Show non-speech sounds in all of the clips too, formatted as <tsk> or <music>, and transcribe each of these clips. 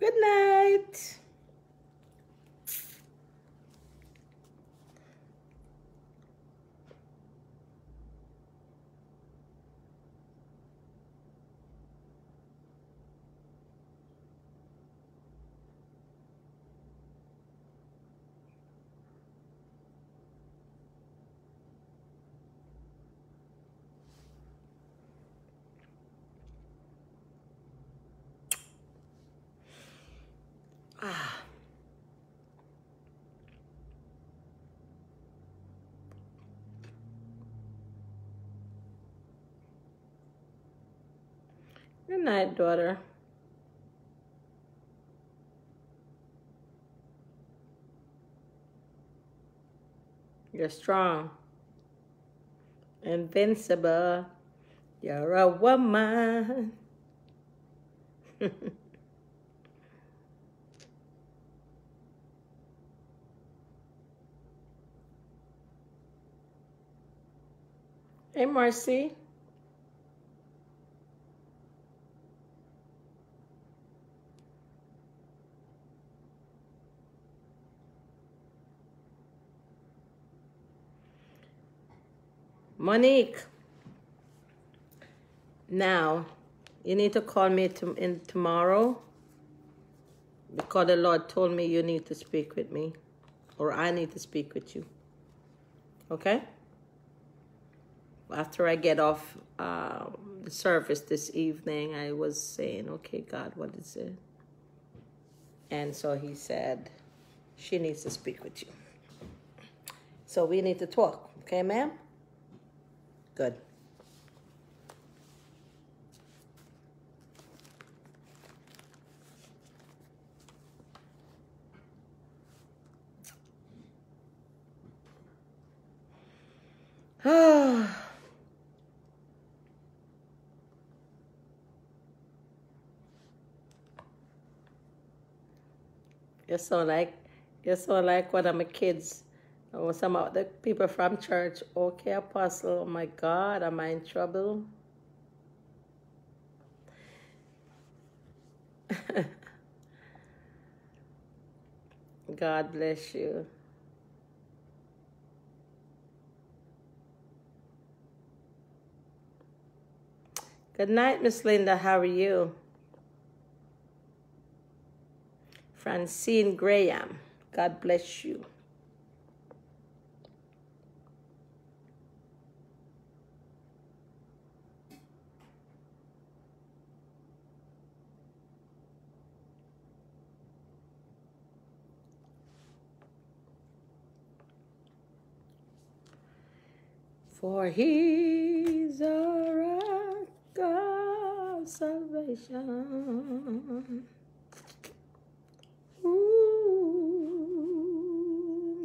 Good night. Ah. Good night, daughter. You're strong. Invincible. You're a woman. <laughs> hey, Marcy. Monique. Now, you need to call me to, in tomorrow because the Lord told me you need to speak with me or I need to speak with you. Okay? After I get off uh, the service this evening, I was saying, okay, God, what is it? And so he said, she needs to speak with you. So we need to talk. Okay, ma'am? Good. <sighs> you sound like you sound like one of my kids. Oh, some of the people from church. Okay, Apostle. Oh my God, am I in trouble? <laughs> God bless you. Good night, Miss Linda. How are you? Francine Graham. God bless you. For he's a rock of salvation. Whom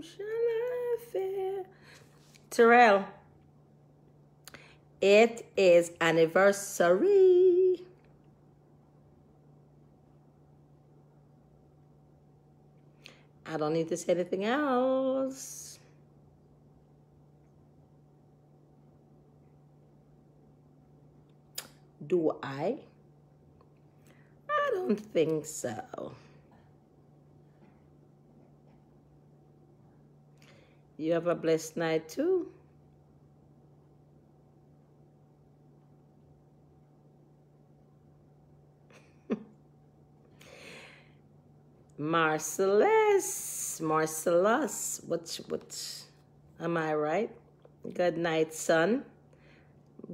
shall I fear? Terrell, it is anniversary. I don't need to say anything else. Do I? I don't think so. You have a blessed night too. <laughs> Marcellus, Marcellus, what, what, am I right? Good night, son.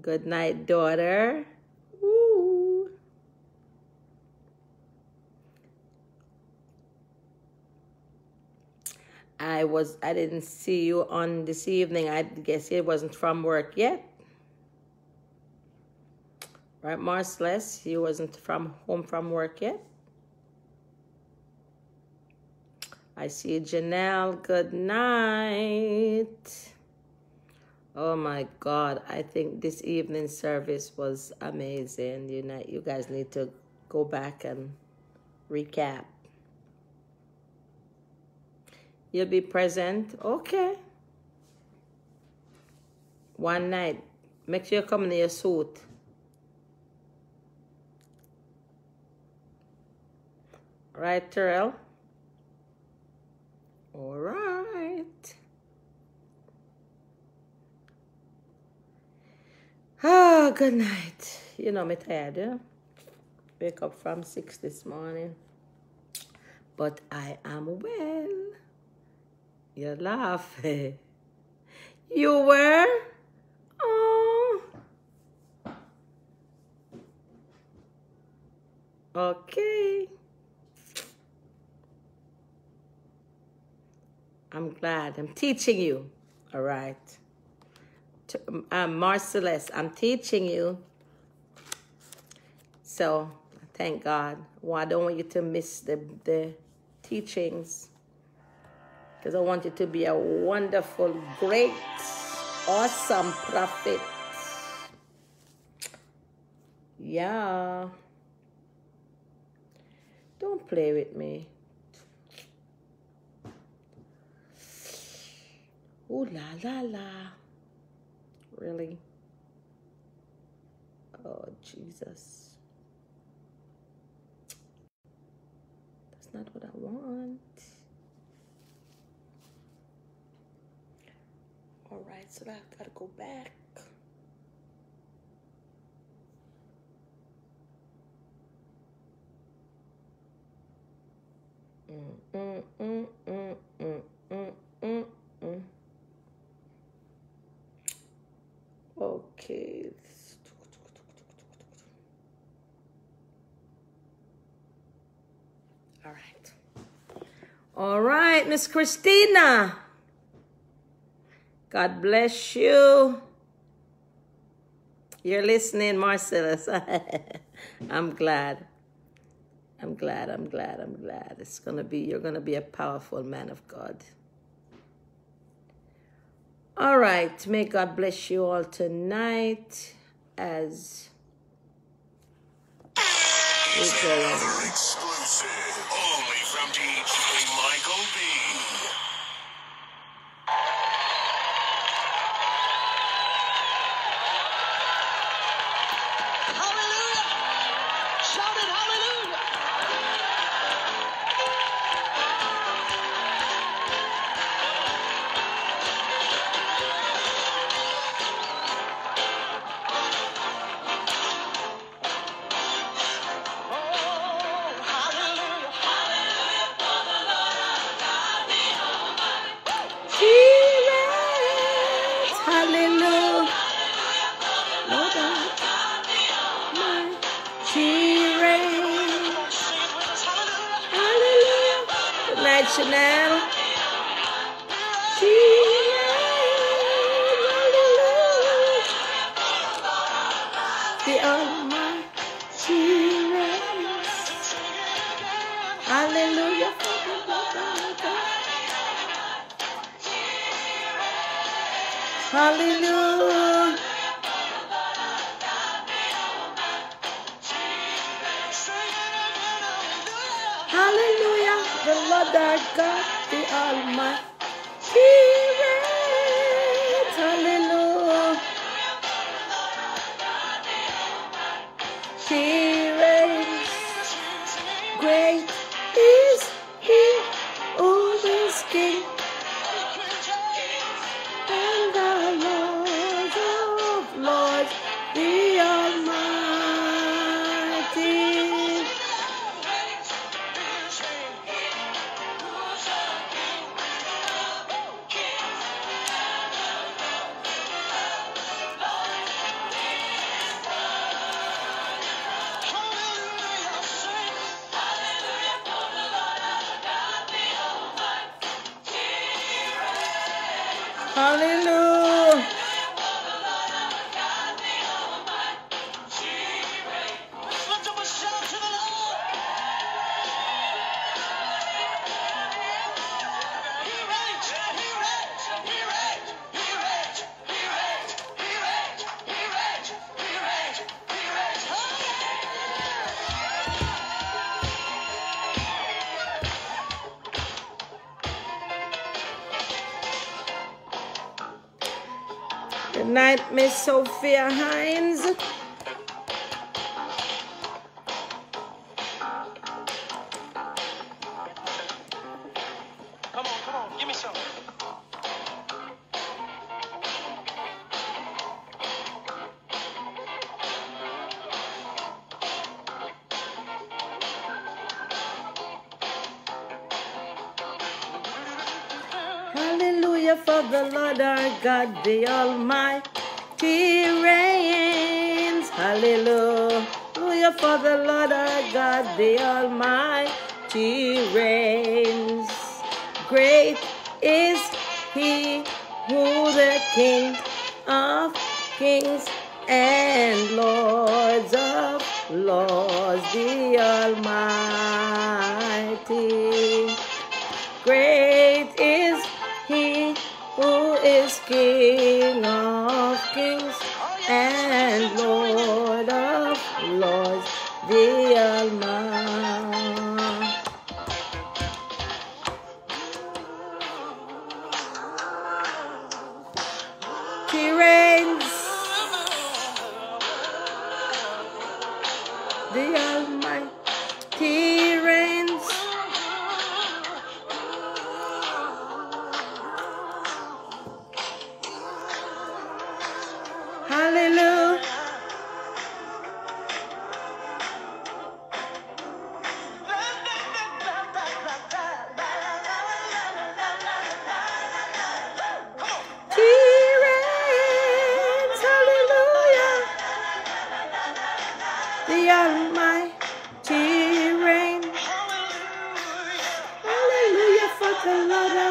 Good night, daughter. Ooh. I was, I didn't see you on this evening. I guess it wasn't from work yet. Right, Marcellus? You wasn't from home from work yet? I see you, Janelle. Good night. Oh my God. I think this evening service was amazing. You know, you guys need to go back and recap. You'll be present. Okay. One night. Make sure you come in your suit. Right, Terrell? All right. Oh, good night. You know me tired, yeah? Wake up from six this morning. But I am well. You laugh. <laughs> you were? Oh. Okay. I'm glad. I'm teaching you. All right. Um, Marcellus, I'm teaching you. So thank God. Well, I don't want you to miss the, the teachings because I want you to be a wonderful, great, awesome prophet. Yeah. Don't play with me. Ooh la la la. Really? Oh, Jesus. That's not what I want. All right, so I've got to go back. Okay. All right. All right, Miss Christina. God bless you. You're listening, Marcellus. <laughs> I'm glad. I'm glad. I'm glad. I'm glad. It's gonna be. You're gonna be a powerful man of God. All right. May God bless you all tonight as we go on. Chanel. God, the Almighty reigns. Hallelujah for the Lord our God, the Almighty reigns. The Lord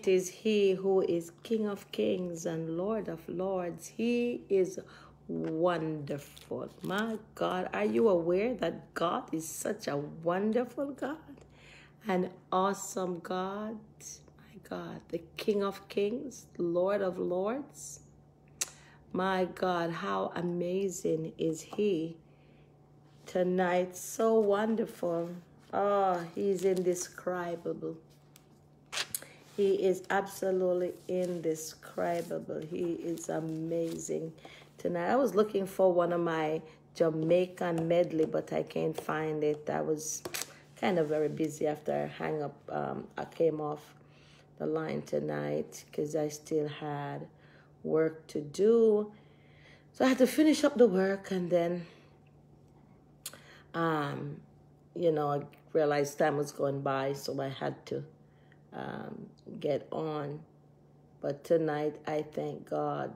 Great is he who is King of kings and Lord of lords. He is wonderful. My God, are you aware that God is such a wonderful God? An awesome God. My God, the King of kings, Lord of lords. My God, how amazing is he tonight. So wonderful. Oh, he's indescribable. He is absolutely indescribable. He is amazing. Tonight, I was looking for one of my Jamaican medley, but I can't find it. I was kind of very busy after I hang up. Um, I came off the line tonight because I still had work to do. So I had to finish up the work and then, um, you know, I realized time was going by, so I had to um, get on. But tonight, I thank God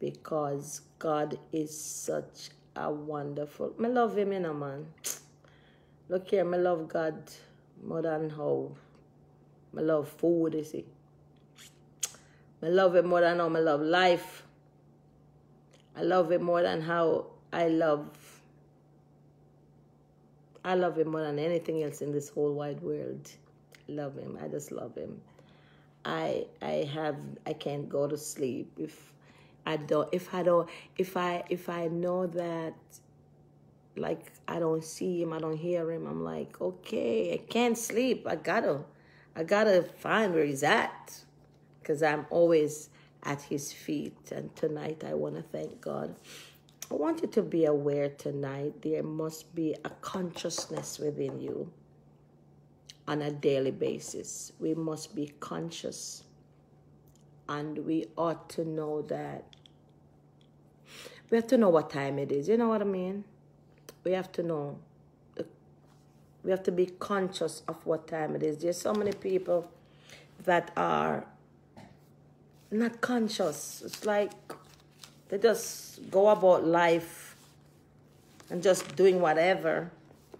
because God is such a wonderful. I love Him, you know, man. <tsk> Look here, I love God more than how I love food, you see. <tsk> I love it more than how I love life. I love it more than how I love I love him more than anything else in this whole wide world. Love him. I just love him. I I have I can't go to sleep if I don't if I don't if I if I know that like I don't see him, I don't hear him, I'm like, okay, I can't sleep. I gotta I gotta find where he's at. Because I'm always at his feet. And tonight I wanna thank God. I want you to be aware tonight there must be a consciousness within you on a daily basis. We must be conscious and we ought to know that we have to know what time it is. You know what I mean? We have to know. We have to be conscious of what time it is. There's so many people that are not conscious. It's like they just go about life and just doing whatever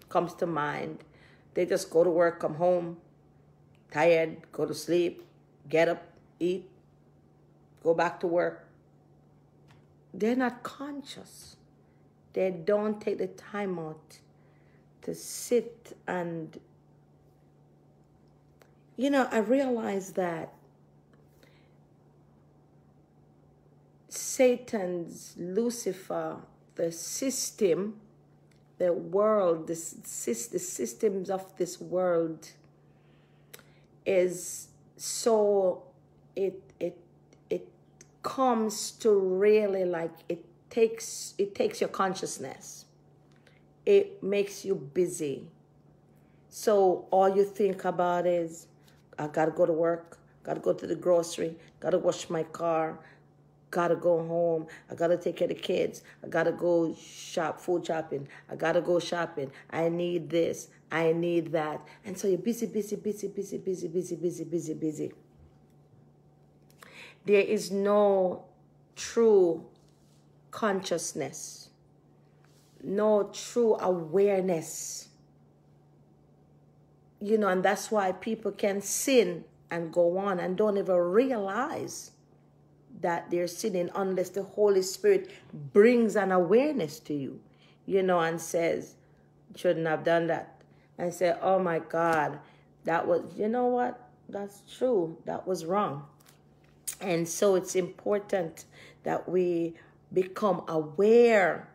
comes to mind. They just go to work, come home, tired, go to sleep, get up, eat, go back to work. They're not conscious. They don't take the time out to sit and, you know, I realize that Satan's Lucifer, the system, the world, the, the systems of this world is so it it it comes to really like it takes it takes your consciousness. It makes you busy. So all you think about is I gotta go to work, gotta go to the grocery, gotta wash my car, gotta go home. I gotta take care of the kids. I gotta go shop, food shopping. I gotta go shopping. I need this. I need that. And so you're busy, busy, busy, busy, busy, busy, busy, busy, busy. There is no true consciousness, no true awareness. You know, and that's why people can sin and go on and don't even realize that they're sinning unless the Holy Spirit brings an awareness to you, you know, and says, shouldn't have done that. And say, oh my God, that was, you know what? That's true. That was wrong. And so it's important that we become aware.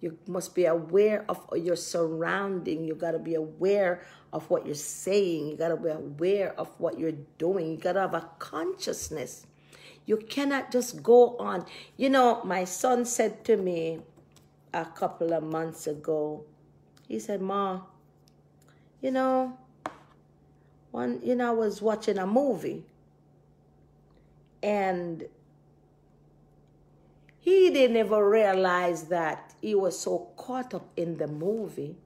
You must be aware of your surrounding. You got to be aware of what you're saying. You got to be aware of what you're doing. You got to have a consciousness you cannot just go on. You know, my son said to me a couple of months ago, he said, Ma, you know, one, you know, I was watching a movie and he didn't even realize that he was so caught up in the movie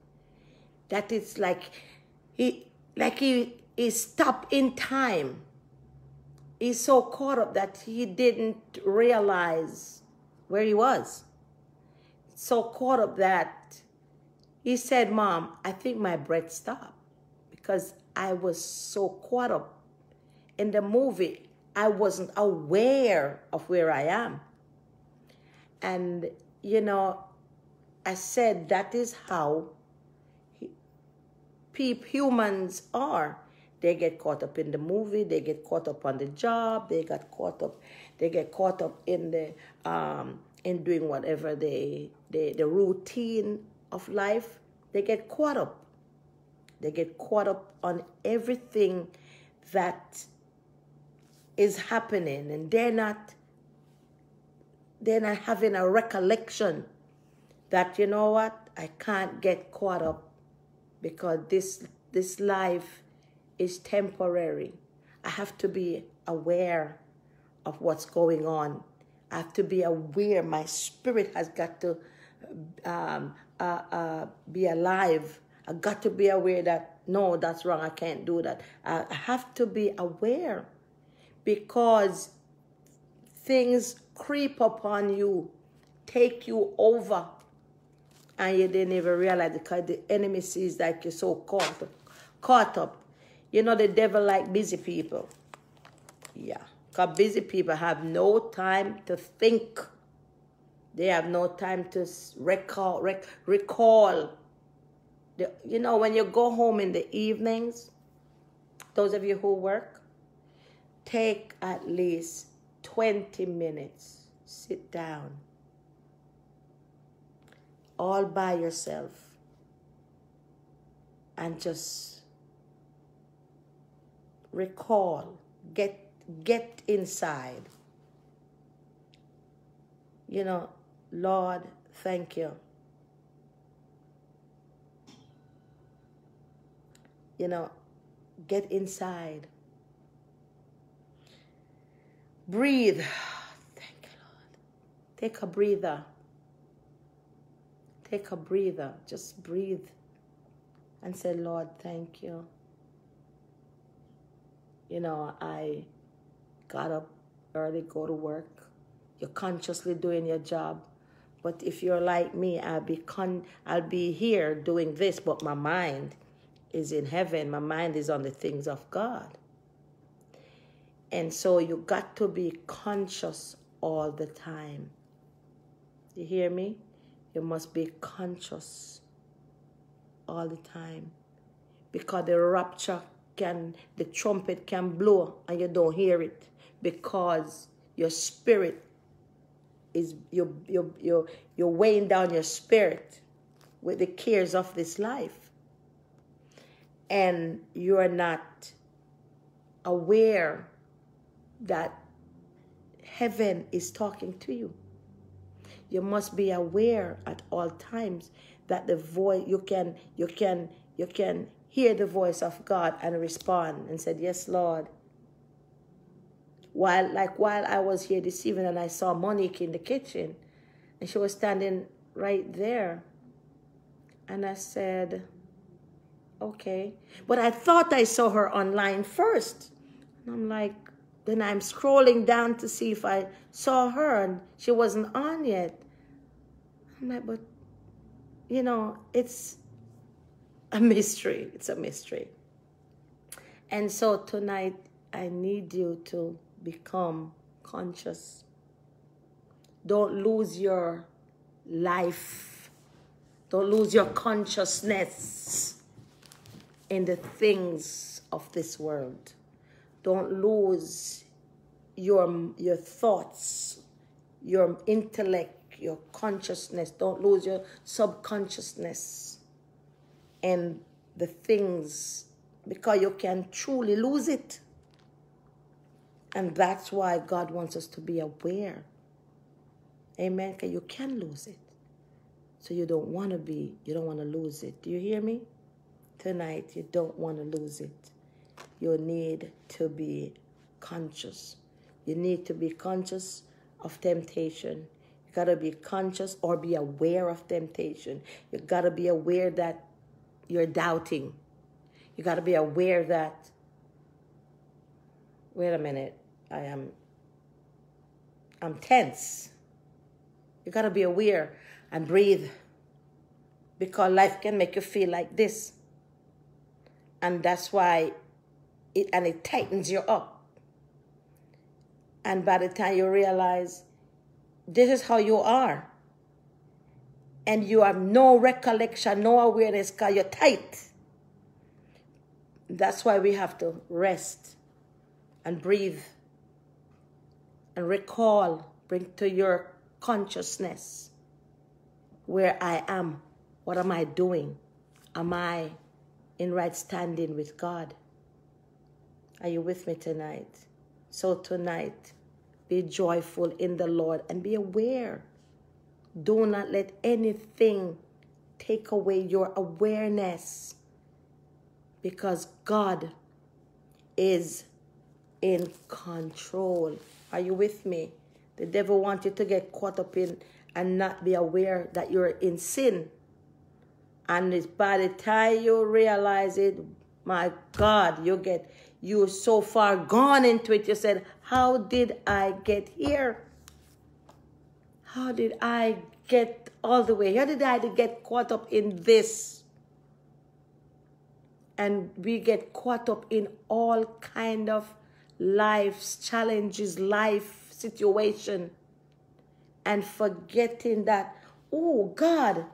that it's like he like he he stopped in time he's so caught up that he didn't realize where he was. So caught up that he said, Mom, I think my breath stopped because I was so caught up in the movie. I wasn't aware of where I am. And, you know, I said that is how people, humans are. They get caught up in the movie. They get caught up on the job. They got caught up. They get caught up in the um, in doing whatever they, the routine of life. They get caught up. They get caught up on everything that is happening, and they're not they're not having a recollection that you know what I can't get caught up because this this life is temporary. I have to be aware of what's going on. I have to be aware. My spirit has got to um, uh, uh, be alive. I got to be aware that no, that's wrong. I can't do that. I have to be aware because things creep upon you, take you over, and you didn't even realize because the enemy sees that you're so caught caught up. You know, the devil like busy people. Yeah. Because busy people have no time to think. They have no time to recall. Rec- recall. The, you know, when you go home in the evenings, those of you who work, take at least 20 minutes. Sit down. All by yourself. And just recall. Get get inside. You know, Lord, thank you. You know, get inside. Breathe. Thank you, Lord. Take a breather. Take a breather. Just breathe and say, Lord, thank you. You know, I got up early, go to work. You're consciously doing your job. But if you're like me, I'll be con- I'll be here doing this, but my mind is in heaven. My mind is on the things of God. And so you got to be conscious all the time. You hear me? You must be conscious all the time. Because the rapture can, the trumpet can blow and you don't hear it because your spirit is, you're, you're, you're, you're weighing down your spirit with the cares of this life. And you're not aware that heaven is talking to you. You must be aware at all times that the voice you can you can you can hear the voice of God and respond and said, Yes, Lord. While like while I was here this evening and I saw Monique in the kitchen and she was standing right there. And I said, Okay. But I thought I saw her online first. And I'm like, then I'm scrolling down to see if I saw her and she wasn't on yet. I'm like, but you know, it's a mystery. It's a mystery. And so tonight, I need you to become conscious. Don't lose your life, don't lose your consciousness in the things of this world. Don't lose your, your thoughts, your intellect, your consciousness. Don't lose your subconsciousness and the things because you can truly lose it. And that's why God wants us to be aware. Amen. Because you can lose it. So you don't want to be, you don't want to lose it. Do you hear me? Tonight, you don't want to lose it. You need to be conscious. You need to be conscious of temptation. You got to be conscious or be aware of temptation. You got to be aware that you're doubting. You got to be aware that, wait a minute, I am, I'm tense. You got to be aware and breathe because life can make you feel like this. And that's why it, and it tightens you up. And by the time you realize this is how you are, and you have no recollection, no awareness, because you're tight. That's why we have to rest and breathe and recall, bring to your consciousness where I am. What am I doing? Am I in right standing with God? Are you with me tonight? So, tonight, be joyful in the Lord and be aware. Do not let anything take away your awareness because God is in control. Are you with me? The devil wants you to get caught up in and not be aware that you're in sin. And it's by the time you realize it, my God, you get you so far gone into it. You said, How did I get here? How did I get all the way? How did I get caught up in this? and we get caught up in all kind of life's challenges, life situation, and forgetting that, oh God,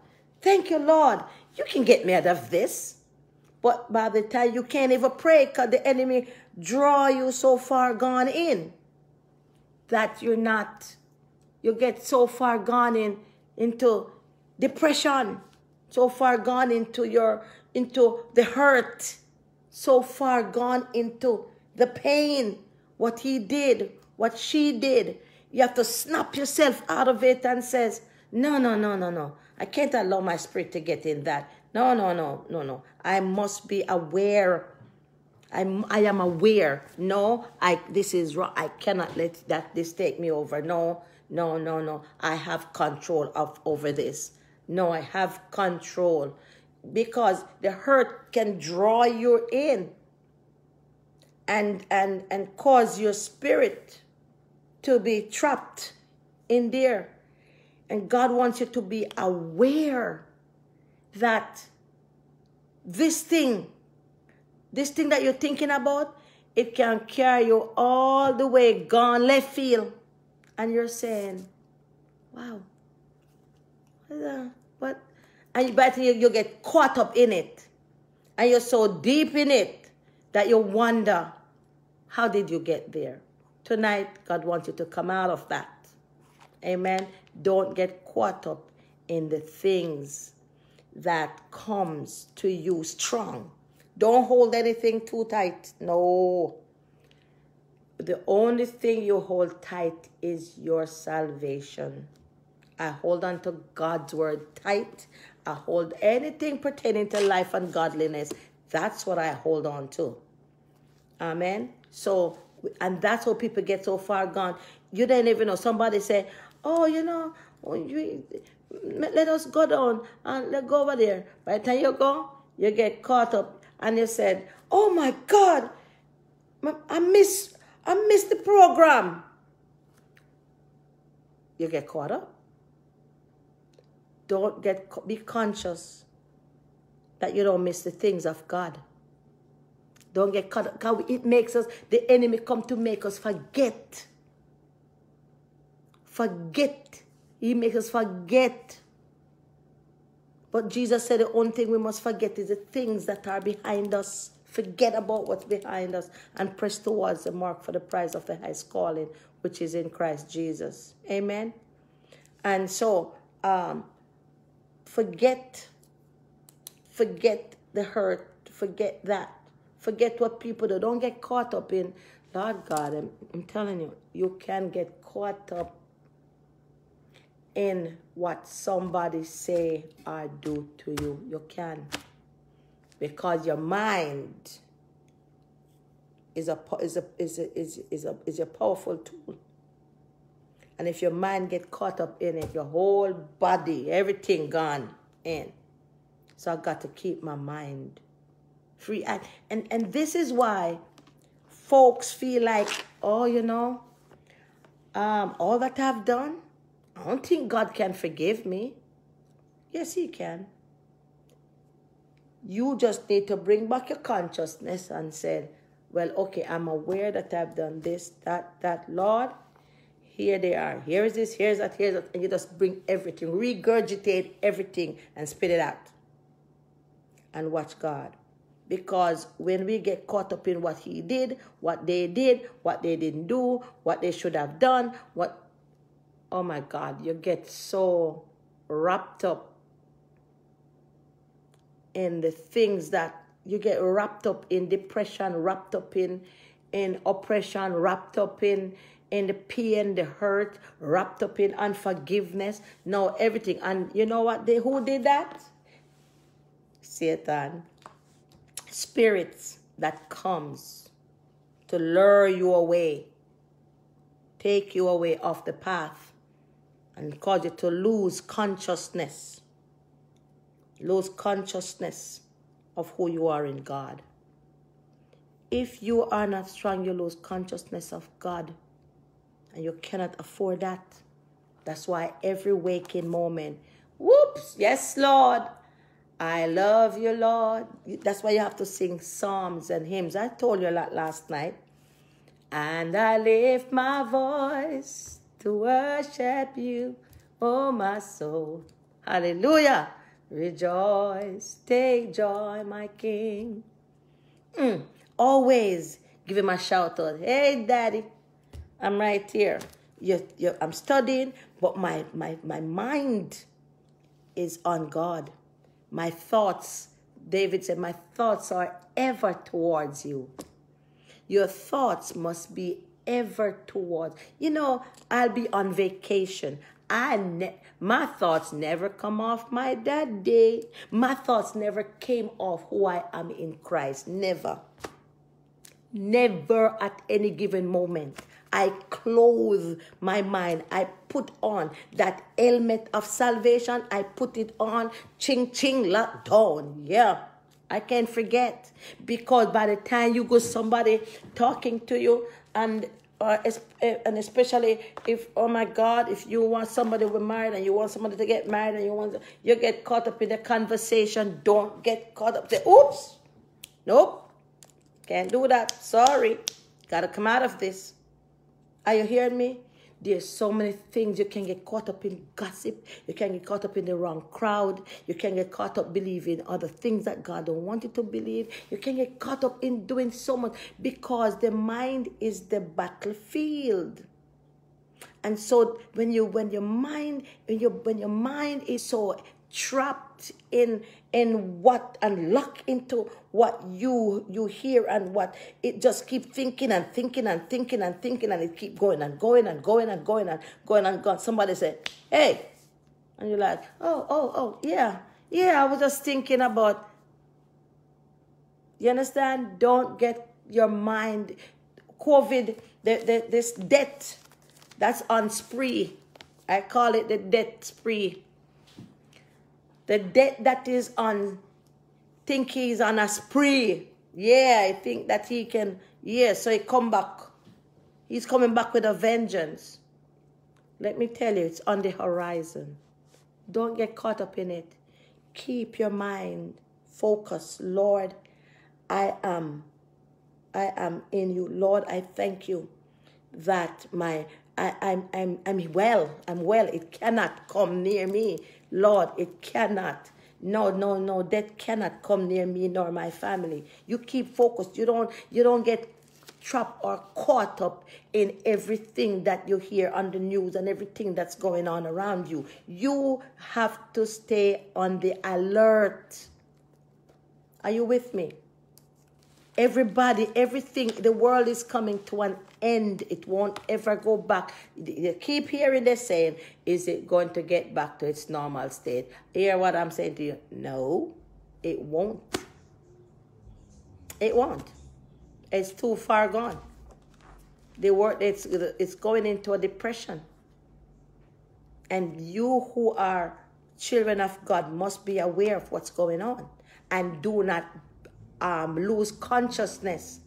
thank you, Lord, you can get me out of this. But by the time you can't even pray because the enemy draw you so far gone in that you're not, you get so far gone in into depression, so far gone into your into the hurt, so far gone into the pain, what he did, what she did. You have to snap yourself out of it and says, no, no, no, no, no. I can't allow my spirit to get in that. No, no, no, no, no. I must be aware. I'm, I am aware. No, I this is wrong. I cannot let that this take me over. No, no, no, no. I have control of over this. No, I have control because the hurt can draw you in and and and cause your spirit to be trapped in there and god wants you to be aware that this thing this thing that you're thinking about it can carry you all the way gone left field and you're saying wow what and but you, you get caught up in it. And you're so deep in it that you wonder how did you get there? Tonight god wants you to come out of that. Amen? Don't get caught up in the things that comes to you strong. Don't hold anything too tight. No the only thing you hold tight is your salvation I hold on to God's word tight. I hold anything pertaining to life and godliness. That's what I hold on to. Amen. So, and that's how people get so far gone. You don't even know. Somebody say, "Oh, you know, oh, you, let us go down and let go over there." By the time you go, you get caught up, and you said, "Oh my God, I miss, I missed the program." You get caught up don't get be conscious that you don't miss the things of God. Don't get caught up. It makes us, the enemy come to make us forget. Forget. He makes us forget. But Jesus said the only thing we must forget is the things that are behind us. Forget about what's behind us and press towards the mark for the prize of the highest calling, which is in Christ Jesus. Amen. And so, um, forget forget the hurt forget that forget what people do don't get caught up in lord god i'm, I'm telling you you can get caught up in what somebody say or do to you you can because your mind is a is a is a is, is a is a powerful tool and if your mind get caught up in it, your whole body, everything gone in. So I got to keep my mind free. And, and, and this is why folks feel like, oh, you know, um, all that I've done, I don't think God can forgive me. Yes, He can. You just need to bring back your consciousness and say, well, okay, I'm aware that I've done this, that, that. Lord, here they are. Here is this, here's that, here's that. And you just bring everything, regurgitate everything and spit it out. And watch God. Because when we get caught up in what he did, what they did, what they didn't do, what they should have done, what, oh my God, you get so wrapped up in the things that you get wrapped up in depression, wrapped up in in oppression, wrapped up in in the pain, the hurt, wrapped up in unforgiveness. No, everything. And you know what? They who did that? Satan. Spirits that comes to lure you away, take you away off the path, and cause you to lose consciousness. Lose consciousness of who you are in God. If you are not strong, you lose consciousness of God and you cannot afford that. That's why every waking moment, whoops, yes, Lord, I love you, Lord. That's why you have to sing psalms and hymns. I told you that last night. And I lift my voice to worship you, oh my soul. Hallelujah. Rejoice, take joy, my King. Mm, Always give him a shout out. Hey, Daddy, I'm right here. You, you, I'm studying, but my, my, my mind is on God. My thoughts, David said, my thoughts are ever towards you. Your thoughts must be ever towards. You know, I'll be on vacation. I ne- my thoughts never come off my daddy. My thoughts never came off who I am in Christ. Never. Never at any given moment. I clothe my mind. I put on that helmet of salvation. I put it on. Ching ching lock down. Yeah. I can't forget. Because by the time you go somebody talking to you and uh, eh, and especially if oh my God, if you want somebody to be married and you want somebody to get married and you want you get caught up in the conversation, don't get caught up. Say, oops, nope, can't do that. Sorry, gotta come out of this. Are you hearing me? There's so many things you can get caught up in gossip. You can get caught up in the wrong crowd. You can get caught up believing other things that God don't want you to believe. You can get caught up in doing so much because the mind is the battlefield. And so when you when your mind when your when your mind is so trapped in in what and locked into what you you hear and what it just keep thinking and thinking and thinking and thinking and it keep going and going and going and going and going and going. Somebody say, Hey, and you're like, Oh, oh, oh, yeah, yeah, I was just thinking about you understand? Don't get your mind COVID, the, the, this debt that's on spree. I call it the debt spree. The debt that is on, think he's on a spree. Yeah, I think that he can, yeah, so he come back. He's coming back with a vengeance. Let me tell you, it's on the horizon. Don't get caught up in it. Keep your mind focused. Lord, I am I am in you. Lord, I thank you that my I, I'm I'm I'm well. I'm well. It cannot come near me. Lord, it cannot. No, no, no, that cannot come near me nor my family. You keep focused. You don't you don't get trapped or caught up in everything that you hear on the news and everything that's going on around you. You have to stay on the alert. Are you with me? Everybody, everything, the world is coming to an end. It won't ever go back. You keep hearing this saying, is it going to get back to its normal state? Hear what I'm saying to you? No, it won't. It won't. It's too far gone. The world, it's, it's going into a depression. And you who are children of God must be aware of what's going on and do not um, lose consciousness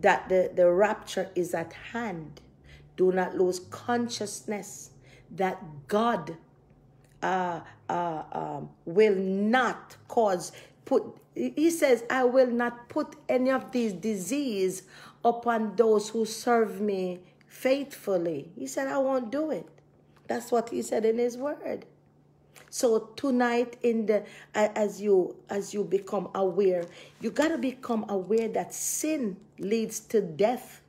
that the, the rapture is at hand. Do not lose consciousness that God uh, uh, um, will not cause put. He says, "I will not put any of these disease upon those who serve me faithfully." He said, "I won't do it." That's what he said in his word. So tonight, in the as you as you become aware, you gotta become aware that sin leads to death,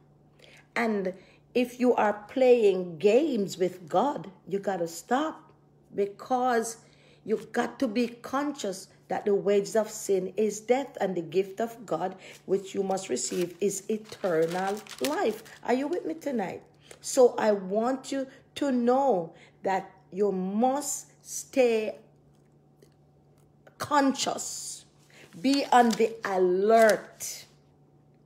and if you are playing games with God, you gotta stop because you've got to be conscious that the wages of sin is death, and the gift of God, which you must receive, is eternal life. Are you with me tonight? So I want you to know that you must stay conscious, be on the alert.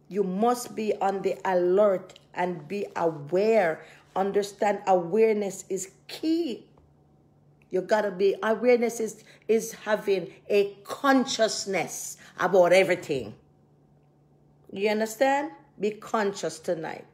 You must be on the alert and be aware. Understand awareness is key. You gotta be awareness is is having a consciousness about everything. You understand? Be conscious tonight.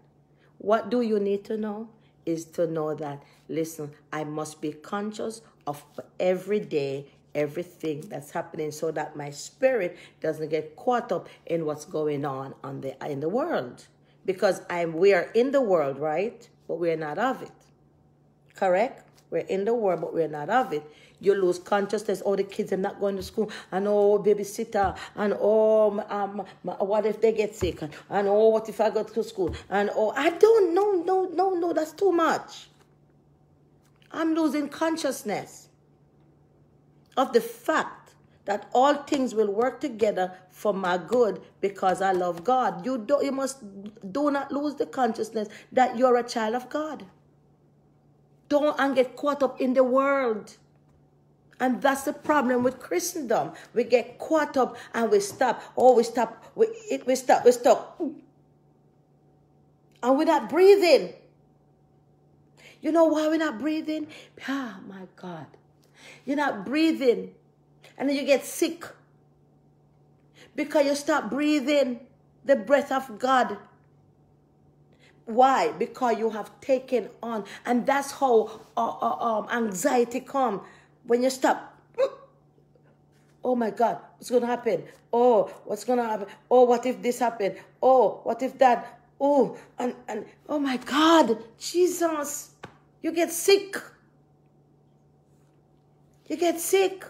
What do you need to know? Is to know that, listen, I must be conscious of every day everything that's happening so that my spirit doesn't get caught up in what's going on on the in the world. Because i'm we are in the world right? But we're not of it. Correct? We're in the world but we're not of it. You lose consciousness. Oh the kids are not going to school. And oh babysitter. And oh um, what if they get sick? And oh what if i go to school? And oh i don't no no no no that's too much i'm losing consciousness of the fact that all things will work together for my good because I love God. You do you must do not lose the consciousness that you're a child of God. Don't and get caught up in the world. And that's the problem with Christendom. We get caught up and we stop. Oh, we stop. We, it, we stop. We stop. And we're not breathing. You know why we're not breathing? Ah, my God. You're not breathing. And then you get sick. Because you stop breathing the breath of God. Why? Because you have taken on. And that's how uh, uh, um, anxiety come. When you stop. <clears throat> Oh my God, what's going to happen? Oh, what's going to happen? Oh, what if this happened? Oh, what if that? Oh, and, and oh my God, Jesus, you get sick. You get sick.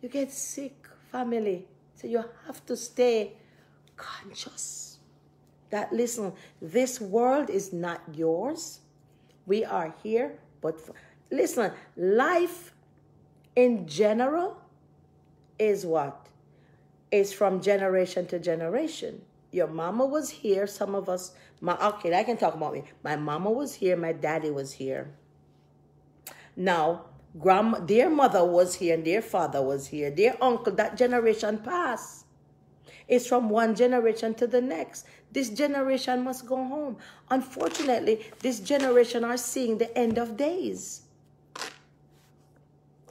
You get sick, family. So you have to stay conscious that, listen, this world is not yours. We are here, but for, listen, life in general is what? Is from generation to generation. Your mama was here. Some of us, my okay, I can talk about me. My mama was here. My daddy was here. Now, grandma, their mother was here and their father was here. Their uncle, that generation passed. It's from one generation to the next. This generation must go home. Unfortunately, this generation are seeing the end of days.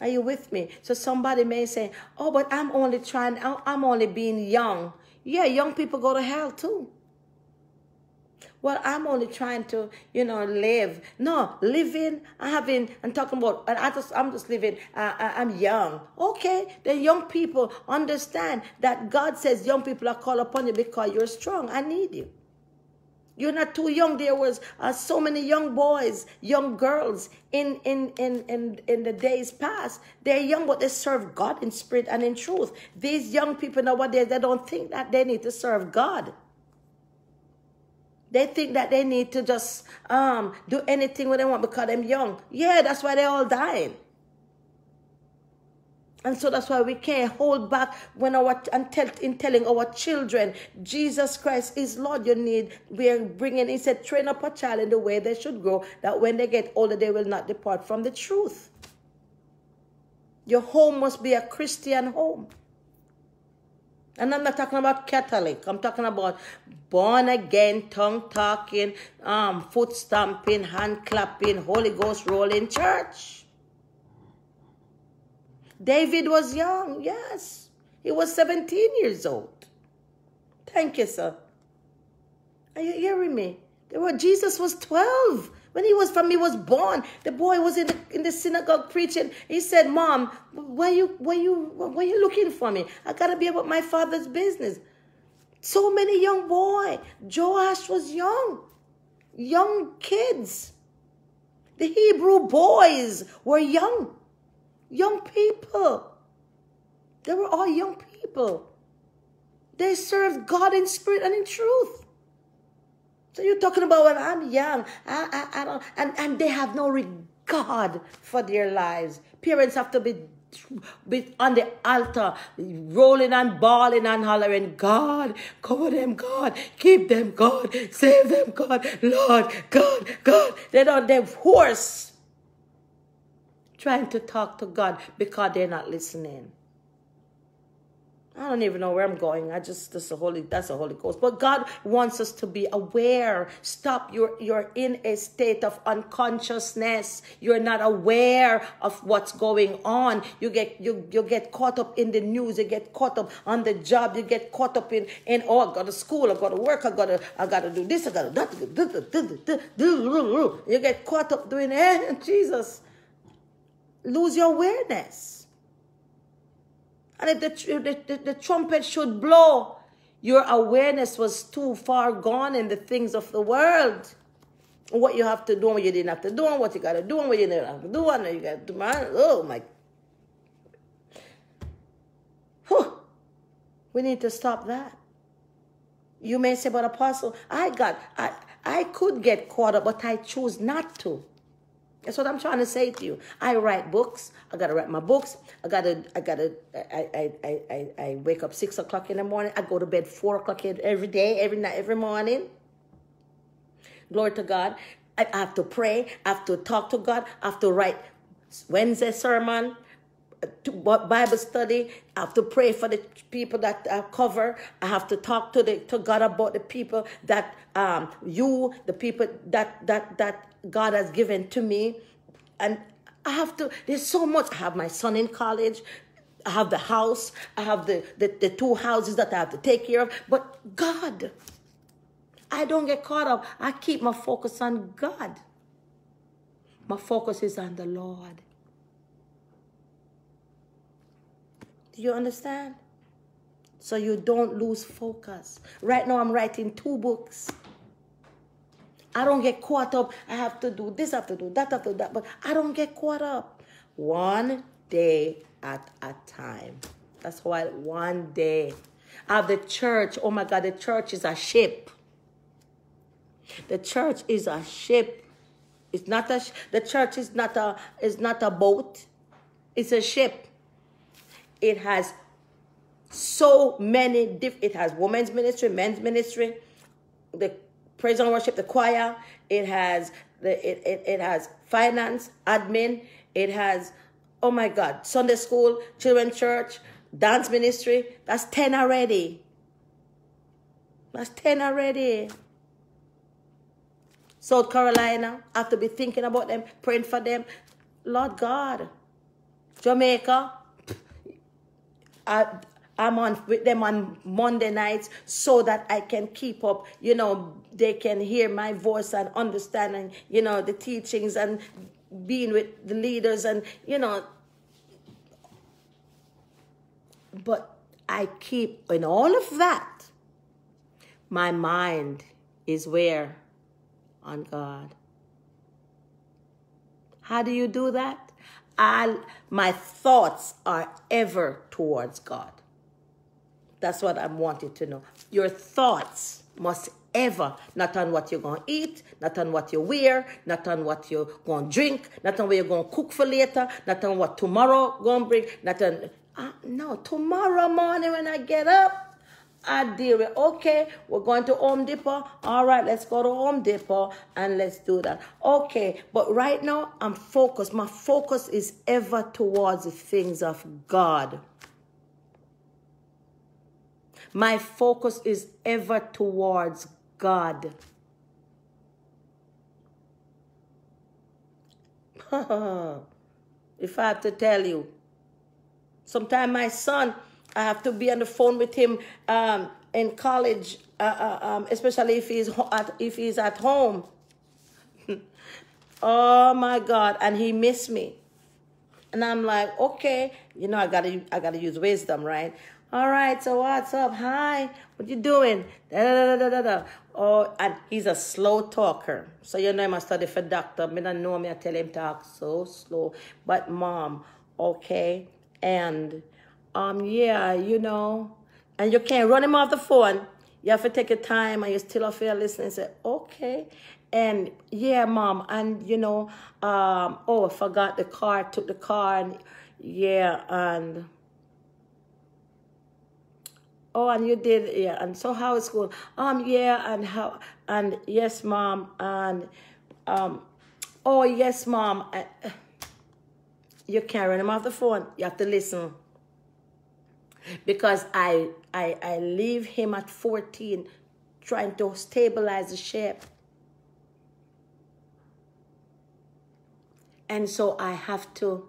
Are you with me? So somebody may say, oh, but I'm only trying, I'm only being young. Yeah, young people go to hell too. Well, I'm only trying to, you know, live. No, living, I having, I'm talking about, and I just, I'm just living, uh, I'm young. Okay, the young people understand that God says young people are called upon you because you're strong. I need you. You're not too young. There was uh, so many young boys, young girls in, in, in, in, in the days past. They're young, but they serve God in spirit and in truth. These young people nowadays, they don't think that they need to serve God. They think that they need to just um, do anything when they want because they're young. Yeah, that's why they're all dying. And so that's why we can't hold back when our and tell, in telling our children Jesus Christ is Lord. You need we are bringing. He said, train up a child in the way they should grow, that when they get older they will not depart from the truth. Your home must be a Christian home. And I'm not talking about Catholic. I'm talking about born again, tongue talking, um, foot stamping, hand clapping, Holy Ghost rolling church. David was young, yes. He was 17 years old. Thank you, sir. Are you hearing me? Were, Jesus was 12 when he was from he was born. The boy was in the in the synagogue preaching. He said, "Mom, why you why you why you looking for me? I gotta be about my father's business." So many young boy. Joash was young, young kids. The Hebrew boys were young, young people. They were all young people. They served God in spirit and in truth. So you're talking about when I'm young, I, I, I don't, and, and they have no regard for their lives. Parents have to be, be on the altar, rolling and bawling and hollering, God, cover them, God, keep them, God, save them, God, Lord, God, God. They don't, they're hoarse trying to talk to God because they're not listening. I don't even know where I'm going. I just that's a holy that's a holy ghost. But God wants us to be aware. Stop. You're you're in a state of unconsciousness. You're not aware of what's going on. You get you you get caught up in the news. You get caught up on the job. You get caught up in in oh I got to school. I got to work. I got to I got to do this. I got to that. You get caught up doing eh Jesus. Lose your awareness. And if the, the, the, the trumpet should blow, your awareness was too far gone in the things of the world. What you have to do and what you didn't have to do, and what you got to do and what you didn't have to do, and you got to do. Man, oh my. Whew. We need to stop that. You may say, but Apostle, I got, I, I could get caught up, but I choose not to. That's what I'm trying to say to you. I write books. I gotta write my books. I gotta, I gotta, I, I, I, I, wake up six o'clock in the morning. I go to bed four o'clock every day, every night, every morning. Glory to God. I have to pray. I have to talk to God. I have to write Wednesday sermon, Bible study. I have to pray for the people that I cover. I have to talk to the to God about the people that um you, the people that that that God has given to me, and I have to. There's so much. I have my son in college. I have the house. I have the the, the two houses that I have to take care of. But God, I don't get caught up. I keep my focus on God. My focus is on the Lord. Do you understand? So you don't lose focus. Right now, I'm writing two books. I don't get caught up. I have to do this, I have to do that, I have to do that. But I don't get caught up. One day at a time. That's why one day. I have the church. Oh my God, the church is a ship. The church is a ship. It's not a. The church is not a. Is not a boat. It's a ship. It has so many different. It has women's ministry, men's ministry, the praise and worship, the choir. It has the. It it, it has finance, admin. It has. Oh my God, Sunday school, children's church, dance ministry. That's ten already. That's ten already. South Carolina, I have to be thinking about them, praying for them. Lord God. Jamaica, I'm on with them on Monday nights so that I can keep up, you know, they can hear my voice and understanding, you know, the teachings and being with the leaders and, you know, but I keep in all of that, my mind is where? On God. How do you do that? I, my thoughts are ever towards God. That's what I'm wanting to know. Your thoughts must ever, not on what you're going to eat, not on what you wear, not on what you're going to drink, not on what you're going to cook for later, not on what tomorrow going to bring, not on, uh, no, tomorrow morning when I get up, I deal with, okay, we're going to Home Depot. All right, let's go to Home Depot and let's do that. Okay, but right now I'm focused. My focus is ever towards the things of God. My focus is ever towards God. <laughs> if I have to tell you, sometimes my son, I have to be on the phone with him um, in college, uh, uh, um, especially if he's at, if he's at home. <laughs> oh my God! And he missed me, and I'm like, okay, you know, I gotta I gotta use wisdom, right? All right, so what's up? Hi, what you doing? Da, da, da, da, da, da. Oh, and he's a slow talker. So you know, I must study for doctor. Me don't know me. I tell him talk so slow. But mom, okay, and um, yeah, you know, and you can't run him off the phone. You have to take your time, and you still have to listen and say, okay. And yeah, mom, and you know, um, oh, I forgot the car. Took the car, and yeah, and. Oh, and you did, yeah. And so how is school? Um, yeah, and how? And yes, mom. And um, oh yes, mom. You can't run him off the phone. You have to listen. Because I I I leave him at 14 trying to stabilize the ship. And so I have to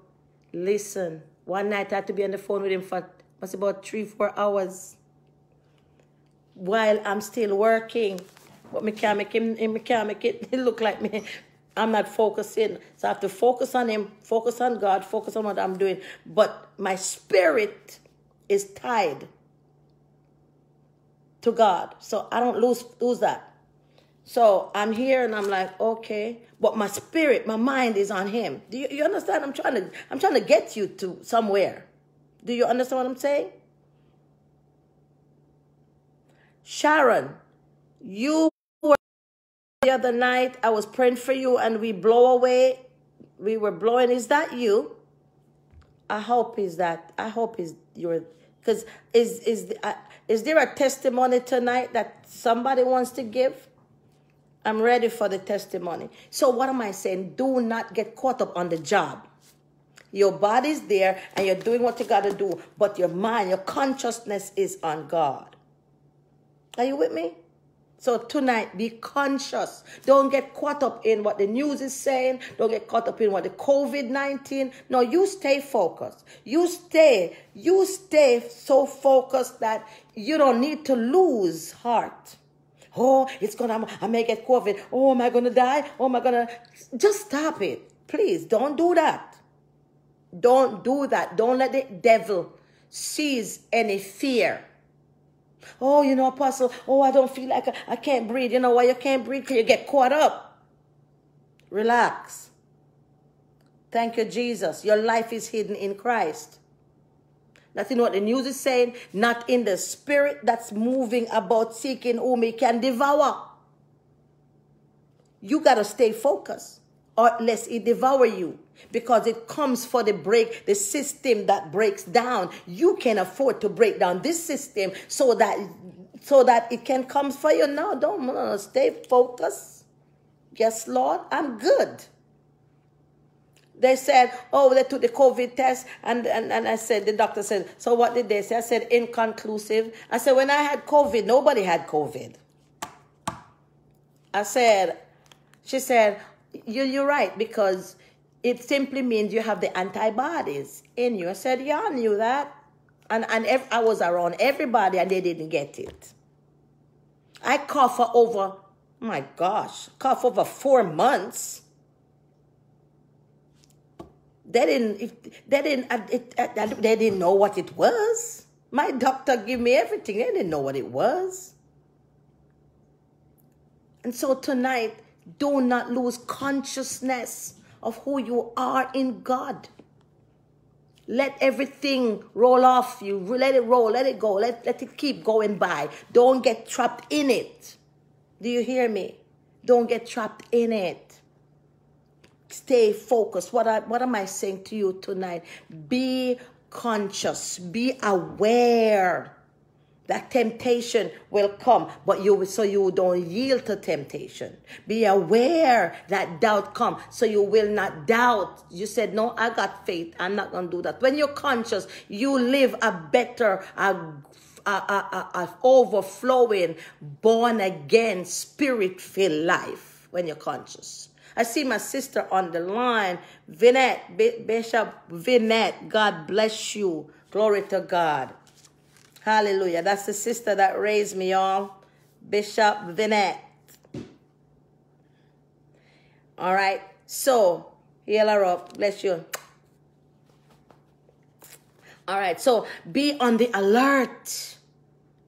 listen. One night I had to be on the phone with him for was about three, four hours while I'm still working. But me can't make him, me can't make it <laughs> look like me I'm not focusing. So I have to focus on Him, focus on God, focus on what I'm doing. But my spirit is tied to God. So I don't lose lose that. So I'm here and I'm like, okay, but my spirit, my mind is on Him. Do you, you understand? I'm trying to I'm trying to get you to somewhere. Do you understand what I'm saying? Sharon, you were the other night. I was praying for you, and we blow away. We were blowing. Is that you? I hope is that. I hope is your. Because is is uh, is there a testimony tonight that somebody wants to give? I'm ready for the testimony. So what am I saying? Do not get caught up on the job. Your body's there and you're doing what you got to do, but your mind, your consciousness is on God. Are you with me? So tonight, be conscious. Don't get caught up in what the news is saying. Don't get caught up in what the COVID 19. No, you stay focused. You stay, you stay so focused that you don't need to lose heart. Oh, it's gonna, I may get COVID. Oh, am I gonna die? Oh, am I gonna. Just stop it. Please, don't do that. Don't do that. Don't let the devil seize any fear. Oh, you know, Apostle, oh, I don't feel like I, I can't breathe. You know why you can't breathe? Because you get caught up. Relax. Thank you, Jesus. Your life is hidden in Christ. Not in what the news is saying, not in the spirit that's moving about seeking whom he can devour. You got to stay focused, or lest it devour you because it comes for the break the system that breaks down you can afford to break down this system so that so that it can come for you no don't no, stay focused yes lord i'm good they said, oh, they took the COVID test. And, and, and I said, the doctor said, so what did they say? I said, inconclusive. I said, when I had COVID, nobody had COVID. I said, she said, you, you're right, because it simply means you have the antibodies in you. I said, yeah, I knew that. And, and ev- I was around everybody and they didn't get it. I coughed for over, my gosh, cough over four months. They didn't, if, they didn't, uh, it, uh, they didn't know what it was. My doctor gave me everything. They didn't know what it was. And so tonight, do not lose consciousness of who you are in God. Let everything roll off you. Let it roll. Let it go. Let, let it keep going by. Don't get trapped in it. Do you hear me? Don't get trapped in it. Stay focused. What, I, what am I saying to you tonight? Be conscious. Be aware that temptation will come, but you so you don't yield to temptation. Be aware that doubt come, so you will not doubt. You said, "No, I got faith. I'm not gonna do that." When you're conscious, you live a better, a a, a, a overflowing, born again, spirit filled life when you're conscious. I see my sister on the line, Vinette, Bishop Vinette. God bless you. Glory to God. Hallelujah. That's the sister that raised me, y'all. Bishop Vinette. All right. So, heal her up. Bless you. All right. So, be on the alert.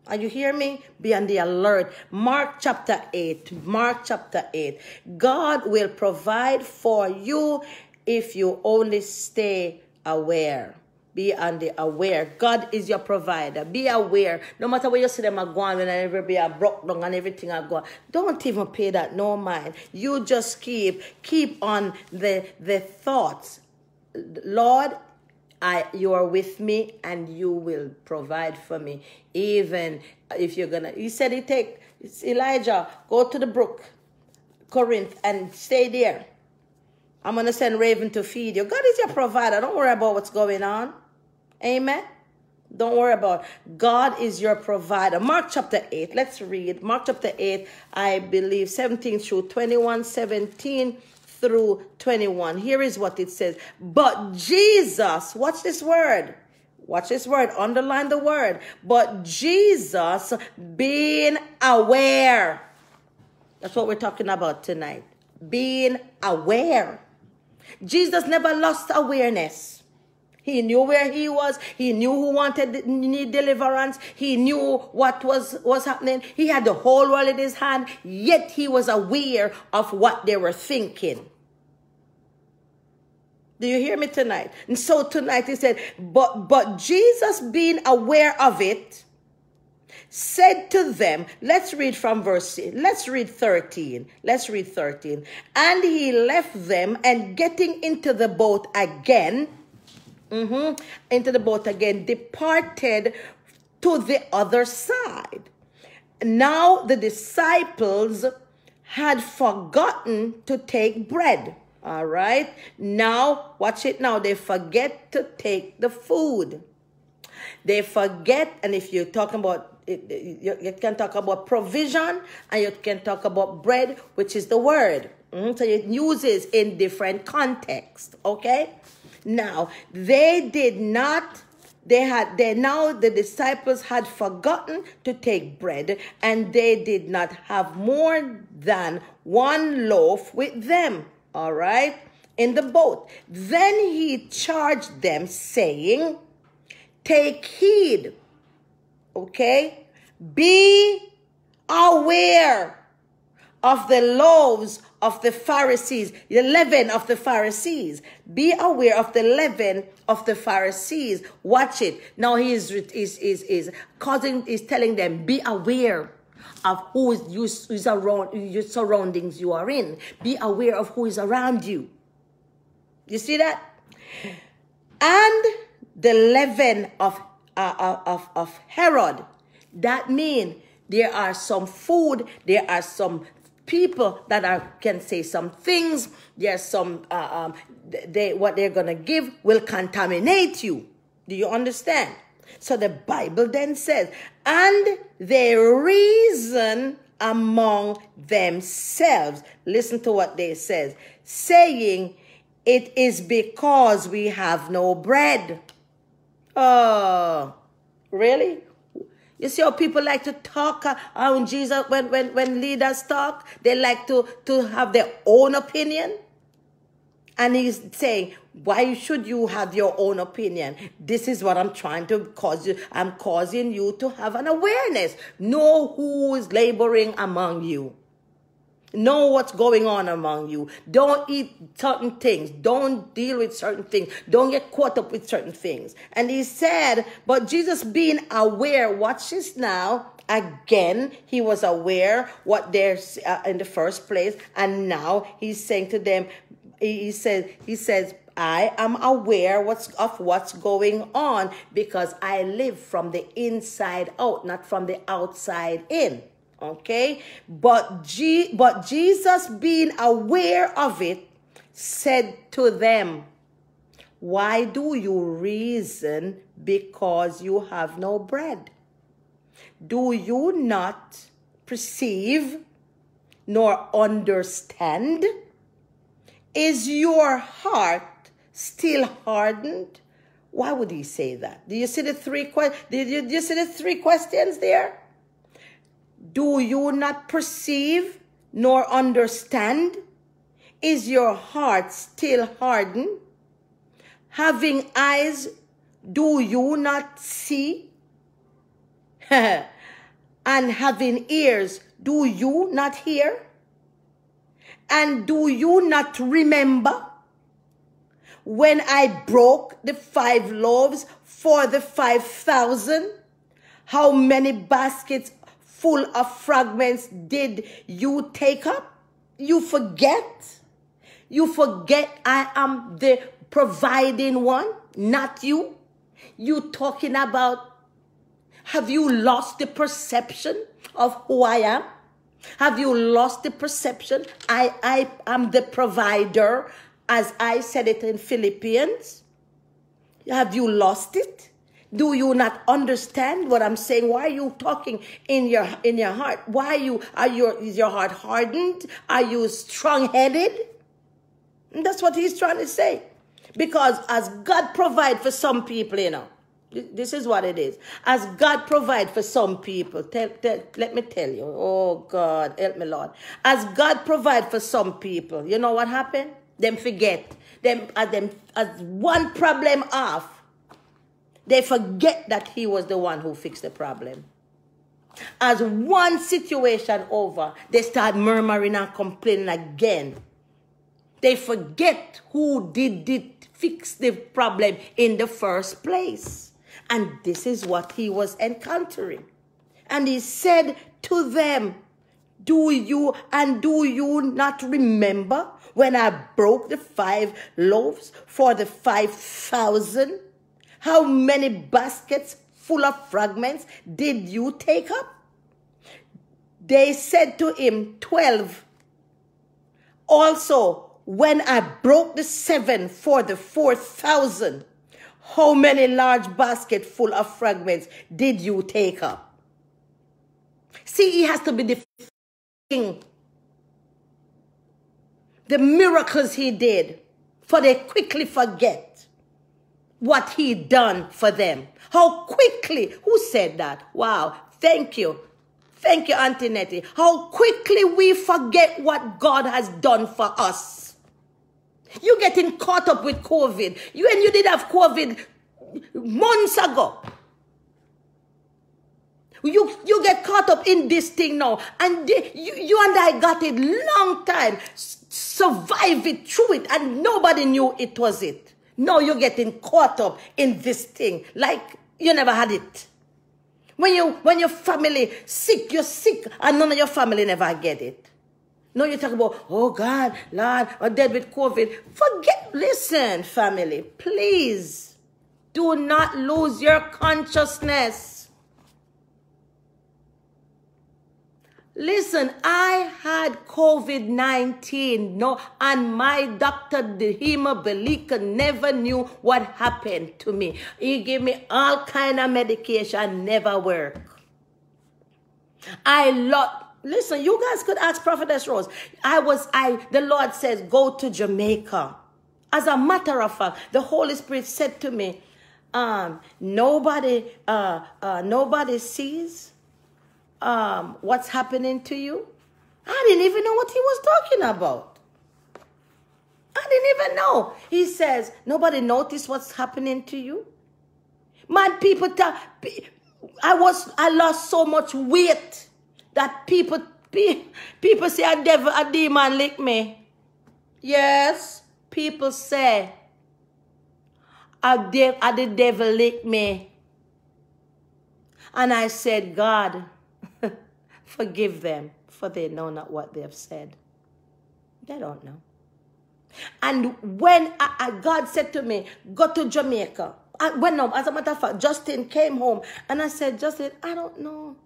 Are you hear me? Be on the alert. Mark chapter 8. Mark chapter 8. God will provide for you if you only stay aware. Be on the aware. God is your provider. Be aware. No matter where you see them are going and everybody are broke down and everything are going. Don't even pay that no mind. You just keep keep on the the thoughts. Lord, I you are with me and you will provide for me. Even if you're gonna he said he take Elijah, go to the brook, Cherith, and stay there. I'm gonna send Raven to feed you. God is your provider. Don't worry about what's going on. Amen. Don't worry about it. God is your provider. Mark chapter 8. Let's read. Mark chapter 8, I believe 17 through 21, 17 through 21. Here is what it says. But Jesus, watch this word. Watch this word. Underline the word. But Jesus being aware. That's what we're talking about tonight. being aware. Jesus never lost awareness. He knew where he was. He knew who wanted need deliverance. He knew what was was happening. He had the whole world in his hand. Yet he was aware of what they were thinking. Do you hear me tonight? And so tonight he said, but but Jesus being aware of it said to them, let's read from verse, let's read 13. Let's read 13. And he left them and getting into the boat again, mhm, into the boat again, departed to the other side. Now the disciples had forgotten to take bread. All right. Now, watch it now. They forget to take the food. They forget, and if you're talking about you, you can talk about provision and you can talk about bread, which is the word. Mm, So it uses in different contexts. Okay. Now they did not. They had they now the disciples had forgotten to take bread, and they did not have more than one loaf with them. All right, in the boat. Then he charged them, saying, Take heed okay? Be aware of the loaves of the Pharisees, the leaven of the Pharisees. Be aware of the leaven of the Pharisees. Watch it. Now he is is is, is causing is telling them, be aware of who is you is around your surroundings you are in. Be aware of who is around you. You see that? and the leaven of uh, of of Herod. That means there are some food, there are some people that are can say some things. There's some uh, um, they what they're gonna give will contaminate you. Do you understand? So the Bible then says, and they reason among themselves. Listen to what they says, saying, it is because we have no bread. Oh, really? You see how people like to talk uh, on Jesus when, when, when leaders talk? They like to, to have their own opinion. And he's saying, why should you have your own opinion? This is what I'm trying to cause you. I'm causing you to have an awareness. Know who is laboring among you. Know what's going on among you. Don't eat certain things. Don't deal with certain things. Don't get caught up with certain things. And he said, but Jesus being aware, watch this now. Again, he was aware what there's uh, in the first place. And now he's saying to them, he says, he says, I am aware what's of what's going on because I live from the inside out, not from the outside in. Okay? But G, but Jesus being aware of it said to them, Why do you reason because you have no bread? Do you not perceive nor understand? Is your heart still hardened? Why would he say that? Do you see the three que- did you, do you see the three questions there? Do you not perceive nor understand? Is your heart still hardened? Having eyes, do you not see? <laughs> and having ears, do you not hear? And do you not remember when I broke the five loaves for the five thousand? How many baskets full of fragments did you take up? You forget. You forget I am the providing one, not you. You talking about have you lost the perception of who I am? Have you lost the perception? I, I am the provider, as I said it in Philippians. Have you lost it? Do you not understand what I'm saying? Why are you talking in your in your heart? Why are you are your is your heart hardened? Are you strong-headed? That's what he's trying to say. Because as God provide for some people, you know, This is what it is. As God provide for some people, tell, tell, let me tell you. Oh God, help me, Lord. As God provide for some people, you know what happened? Them forget. Them as them as one problem off, they forget that He was the one who fixed the problem. As one situation over, they start murmuring and complaining again. They forget who did it fix the problem in the first place. And this is what he was encountering. And he said to them, Do you and do you not remember when I broke the five loaves for the five thousand? How many baskets full of fragments did you take up? They said to him, Twelve. Also, when I broke the seven for the four thousand, how many large basket full of fragments did you take up? See, he has to be the king. The miracles he did, for they quickly forget what he done for them. How quickly, who said that? Wow, thank you. Thank you, Auntie Nettie. How quickly we forget what God has done for us. You getting caught up with COVID. You and you did have COVID months ago. You you get caught up in this thing now, and you, you and I got it long time, survive it through it, and nobody knew it was it. Now you're getting caught up in this thing like you never had it. When you when your family sick, you're sick, and none of your family never get it. No, you talk about, oh God, Lord, I'm dead with COVID. Forget, listen, family, please do not lose your consciousness. Listen, I had COVID 19, no, and my doctor, the Belika, never knew what happened to me. He gave me all kind of medication, never work. I love. Listen, you guys could ask Prophetess Rose. I was, I, the Lord says, go to Jamaica. As a matter of fact, the Holy Spirit said to me, um, nobody, uh, uh, nobody sees um, what's happening to you. I didn't even know what he was talking about. I didn't even know. He says, nobody noticed what's happening to you. Man, people tell I was I lost so much weight that people people say a devil a demon lick me. Yes, people say a, de- a the devil lick me. And I said, God, forgive them, for they know not what they have said. They don't know. And when I, I- God said to me, go to Jamaica. I went home. As a matter of fact, Justin came home and I said, Justin, I don't know.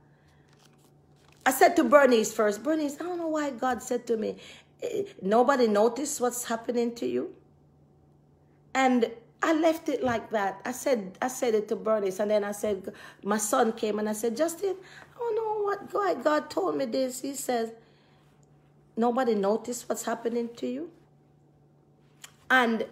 I said to Bernice first, Bernice, I don't know why God said to me, eh, nobody noticed what's happening to you. And I left it like that. I said, I said it to Bernice, and then I said, my son came and I said, Justin, Oh, don't know what God, God told me this. He says, nobody noticed what's happening to you. And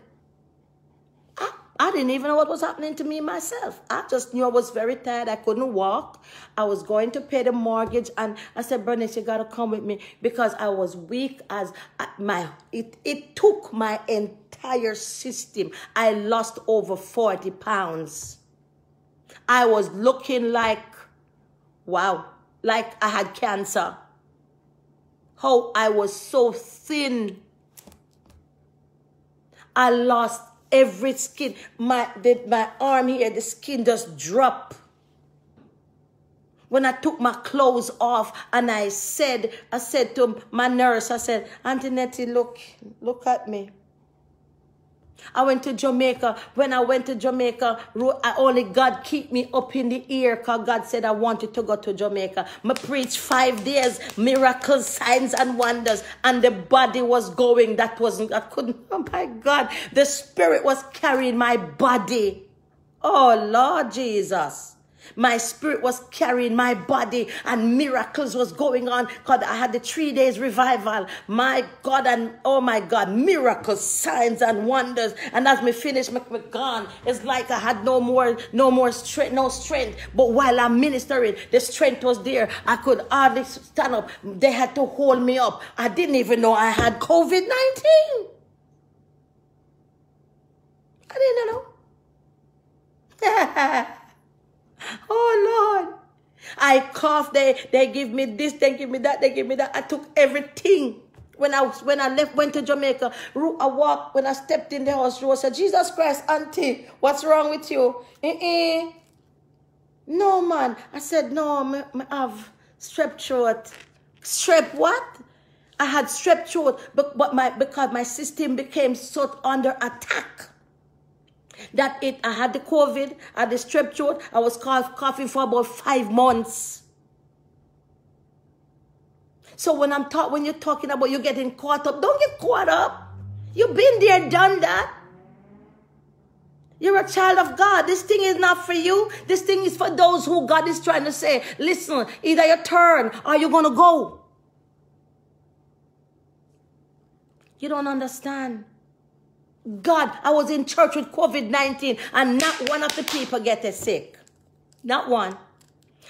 I, I didn't even know what was happening to me myself. I just knew I was very tired. I couldn't walk. I was going to pay the mortgage, and I said, Bernice, you gotta come with me because I was weak as my. It it took my entire system. I lost over forty pounds. I was looking like, wow, like I had cancer. How I was so thin. I lost every skin. My the, my arm here, the skin just dropped. When I took my clothes off and I said, I said to my nurse, I said, Auntie Nettie, look, look at me. I went to Jamaica. When I went to Jamaica, I only God keep me up in the ear because God said I wanted to go to Jamaica. I preached five days, miracles, signs, and wonders, and the body was going. That wasn't, I couldn't, <laughs> oh my God, the spirit was carrying my body. Oh Lord Jesus. My spirit was carrying my body and miracles was going on because I had the three days revival. My God and oh my God, miracles, signs and wonders. And as me finish me, me gone, it's like I had no more, no more strength, no strength. But while I'm ministering, the strength was there. I could hardly stand up. They had to hold me up. I didn't even know I had COVID-19. I didn't know. <laughs> oh Lord. I cough, they they give me this, they give me that, they give me that. I took everything. When I was, when I left, went to Jamaica, I walked, when I stepped in the house, Rose said, Jesus Christ, auntie, what's wrong with you? Eh-eh. No, man. I said, no, have strep throat. Strep what? I had strep throat, but, but my, because my system became so under attack that it I had the COVID, I had the strep throat, I was cough, coughing for about five months. So when I'm talk, when you're talking about you getting caught up, don't get caught up. You've been there, done that. You're a child of God. This thing is not for you. This thing is for those who God is trying to say, listen, either your turn or you're going to go. You don't understand. God, I was in church with COVID 19 and not one of the people get sick. Not one.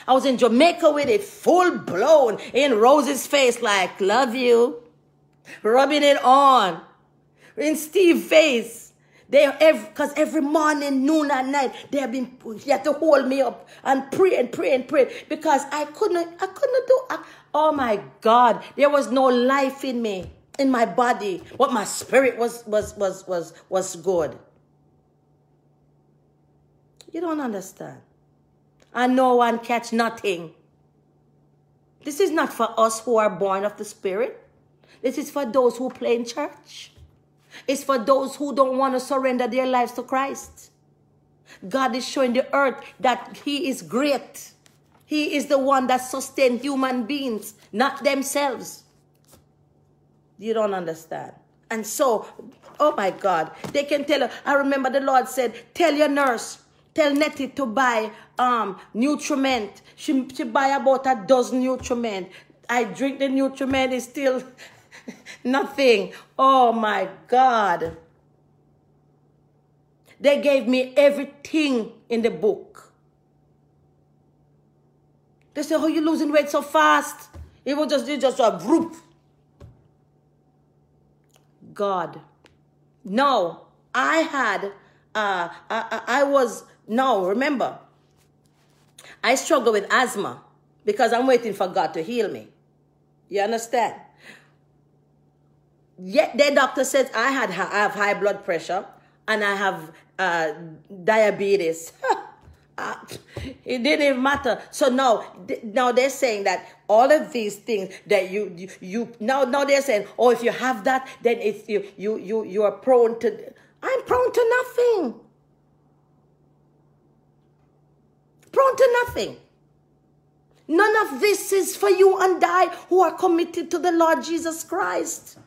I was in Jamaica with it full blown in Rose's face, like, love you. Rubbing it on. In Steve's face. They every because every morning, noon, and night, they have been you had to hold me up and pray and pray and pray because I couldn't, I couldn't do. I, oh my God, there was no life in me, in my body. what my spirit was was was was was good. You don't understand. And no one catch nothing. This is not for us who are born of the Spirit. This is for those who play in church. It's for those who don't want to surrender their lives to Christ. God is showing the earth that He is great. He is the one that sustains human beings, not themselves. You don't understand. And so, oh my God, they can tell. I remember the Lord said, Tell your nurse, tell Nettie to buy um Nutrament. She, she buy about a dozen Nutrament. I drink the Nutrament, it's still <laughs> nothing. Oh my God. They gave me everything in the book. They said, Oh, you're losing weight so fast. It was just, it just a group. God. No, I had, uh, I, I was, no, remember, I struggle with asthma because I'm waiting for God to heal me. You understand? Yet the doctor says I had I have high blood pressure and I have uh, diabetes. <laughs> Uh, it didn't even matter. So now, now they're saying that all of these things that you you, you now now they're saying, oh, if you have that, then it's you you you you are prone to. I'm prone to nothing. Prone to nothing. None of this is for you and I who are committed to the Lord Jesus Christ.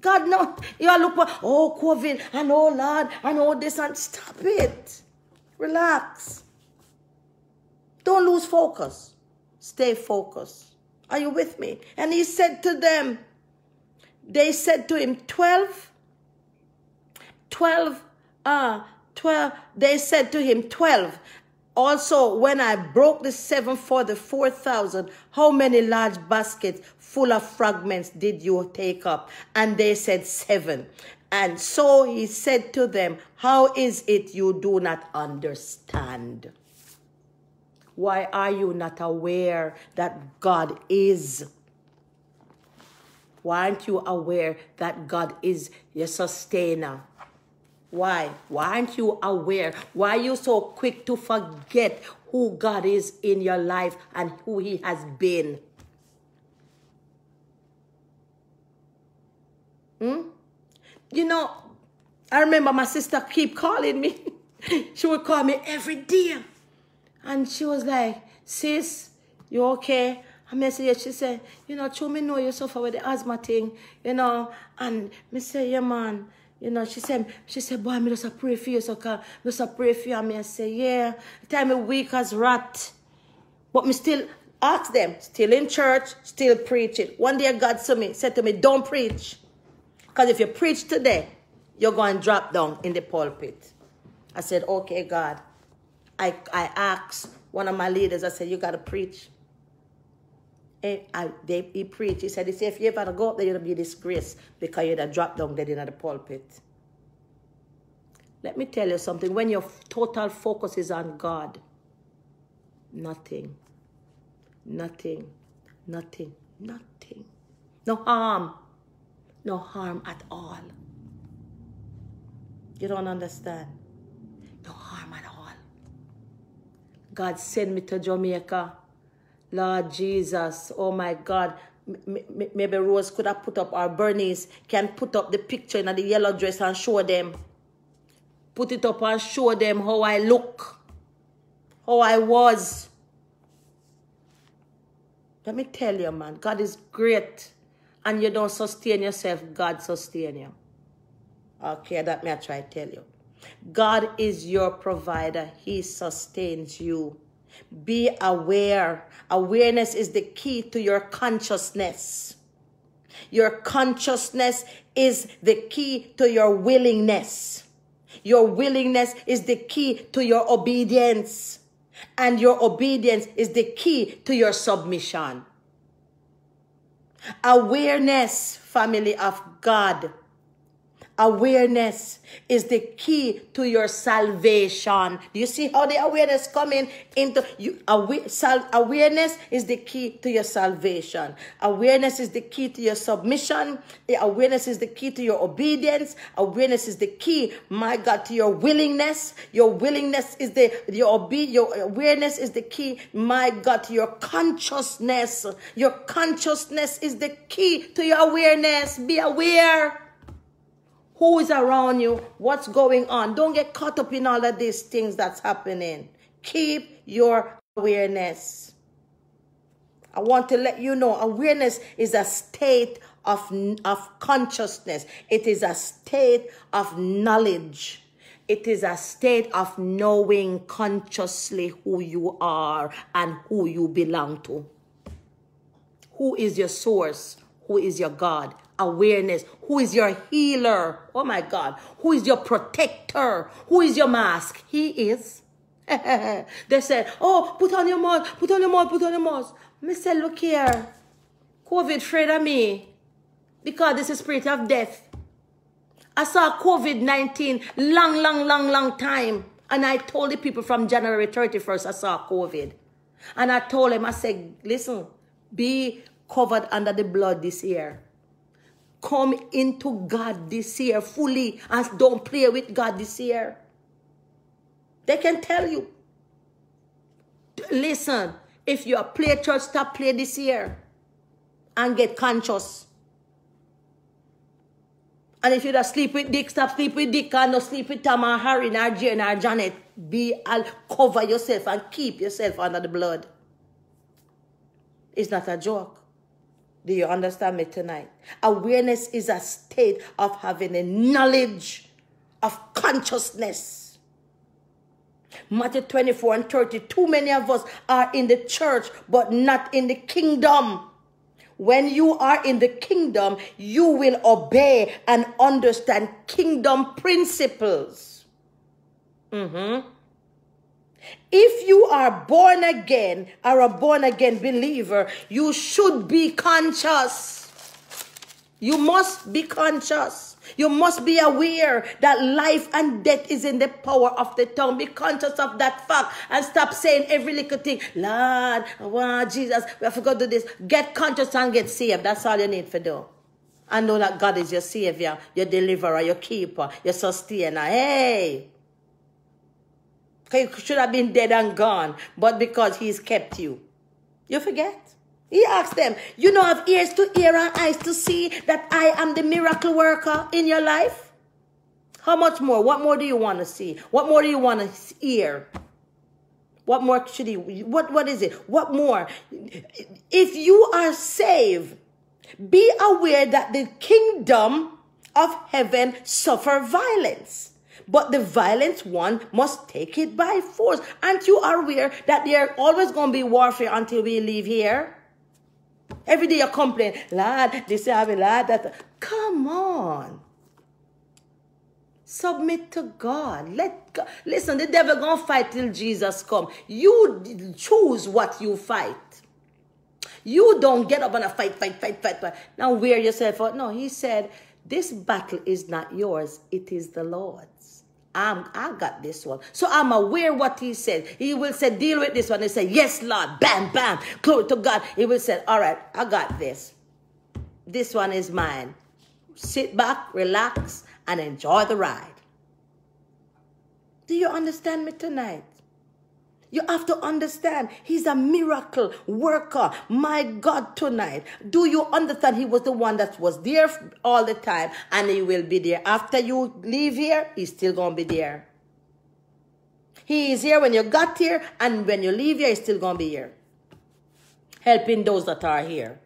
God, no, you all look oh, COVID, and oh, Lord, and all this, and stop it. Relax. Don't lose focus. Stay focused. Are you with me? And he said to them, they said to him, 12, 12, uh, 12, they said to him, 12. Also, when I broke the seven for the 4,000, how many large baskets full of fragments did you take up? And they said, seven. And so he said to them, How is it you do not understand? Why are you not aware that God is? Why aren't you aware that God is your sustainer? Why? Why aren't you aware? Why are you so quick to forget who God is in your life and who He has been? Hmm? You know, I remember my sister keep calling me. <laughs> she would call me every day. And she was like, sis, you okay? I me say, she said, you know, true me know you suffer with the asthma thing, you know. And me say, yeah, man, You know, she said, she said, boy, me just pray for you, so can just a pray for you. And me I say, yeah, time me weak as rat. But me still ask them, still in church, still preaching. One day God said me, said to me, don't preach. Because if you preach today, you're going to drop down in the pulpit. I said, okay, God. I, I asked one of my leaders, I said, you got to preach. And I, they, he preached. He said, he said, if you ever go up there, you'll be disgraced because you'd have dropped down dead in the pulpit. Let me tell you something. When your total focus is on God, nothing, nothing, nothing, nothing. No harm. No harm at all. You don't understand? No harm at all. God send me to Jamaica. Lord Jesus, oh my God. Maybe Rose could have put up, or Bernice can put up the picture in the yellow dress and show them. Put it up and show them how I look, how I was. Let me tell you, man, God is great. And you don't sustain yourself, God sustain you. Okay, that may I try to tell you. God is your provider. He sustains you. Be aware. Awareness is the key to your consciousness. Your consciousness is the key to your willingness. Your willingness is the key to your obedience. And your obedience is the key to your submission. Awareness, family of God. Awareness is the key to your salvation. Do you see how the awareness coming into you? Awa- sal- awareness is the key to your salvation. Awareness is the key to your submission. The awareness is the key to your obedience. Awareness is the key, my God, to your willingness. Your willingness is the your obe- your awareness is the key, my God, to your consciousness. Your consciousness is the key to your awareness. Be aware who is around you, what's going on. Don't get caught up in all of these things that's happening. Keep your awareness. I want to let you know awareness is a state of, of consciousness, it is a state of knowledge. It is a state of knowing consciously who you are and who you belong to. Who is your source? Who is your God? Awareness. Who is your healer? Oh my God. Who is your protector? Who is your mask? He is. <laughs> they said, Oh, put on your mask, put on your mask, put on your mask. Me say, Look here. COVID afraid of me because this is spirit of death. I saw COVID 19 long, long, long, long time. And I told the people from January 31st, I saw COVID. And I told them, I said, listen, be covered under the blood this year. Come into God this year fully and don't play with God this year. They can tell you. Listen, if you are play church, stop play this year and get conscious. And if you just sleep with Dick, stop sleep with Dick and not sleep with Tom or Harry or Jane Janet. Be I'll cover yourself and keep yourself under the blood. It's not a joke. Do you understand me tonight? Awareness is a state of having a knowledge of consciousness. Matthew 24 and 30. Too many of us are in the church, but not in the kingdom. When you are in the kingdom, you will obey and understand kingdom principles. Mhm. If you are born again are a born again believer, you should be conscious. You must be conscious. You must be aware that life and death is in the power of the tongue. Be conscious of that fact and stop saying every little thing. Lord, want Jesus. We have to go do this. Get conscious and get saved. That's all you need to do. And know that God is your savior, your deliverer, your keeper, your sustainer. Hey, you should have been dead and gone, but because he's kept you. You forget? He asked them, You know, have ears to hear and eyes to see that I am the miracle worker in your life? How much more? What more do you want to see? What more do you want to hear? What more should he? What, what is it? What more? If you are saved, be aware that the kingdom of heaven suffer violence. But the violent one must take it by force. Aren't you aware that there always going to be warfare until we leave here? Every day you complain, Lord, this happened, Lord, that. Come on. Submit to God. Let God. Listen, the devil gonna fight till Jesus come. You choose what you fight. You don't get up and fight, fight, fight, fight, fight. Now wear yourself out. No, he said, this battle is not yours. It is the Lord's. I'm, I got this one. So I'm aware what he said. He will say, deal with this one. They say, yes, Lord. Bam, bam. Glory to God. He will say, all right, I got this. This one is mine. Sit back, relax, and enjoy the ride. Do you understand me tonight? You have to understand, He's a miracle worker. My God, tonight. Do you understand? He was the one that was there all the time and He will be there. After you leave here, He's still going to be there. He is here when you got here, and when you leave here, He's still going to be here. Helping those that are here.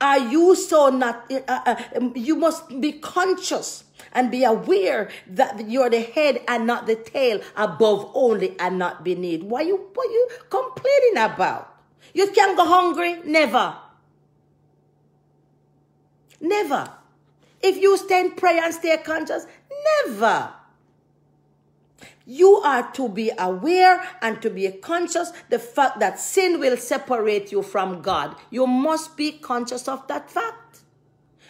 Are you so not? Uh, uh, you must be conscious and be aware that you're the head and not the tail, above only and not beneath. What you what you complaining about? You can go hungry? Never. Never. If you stand prayer and stay conscious, never. You are to be aware and to be conscious the fact that sin will separate you from God. You must be conscious of that fact.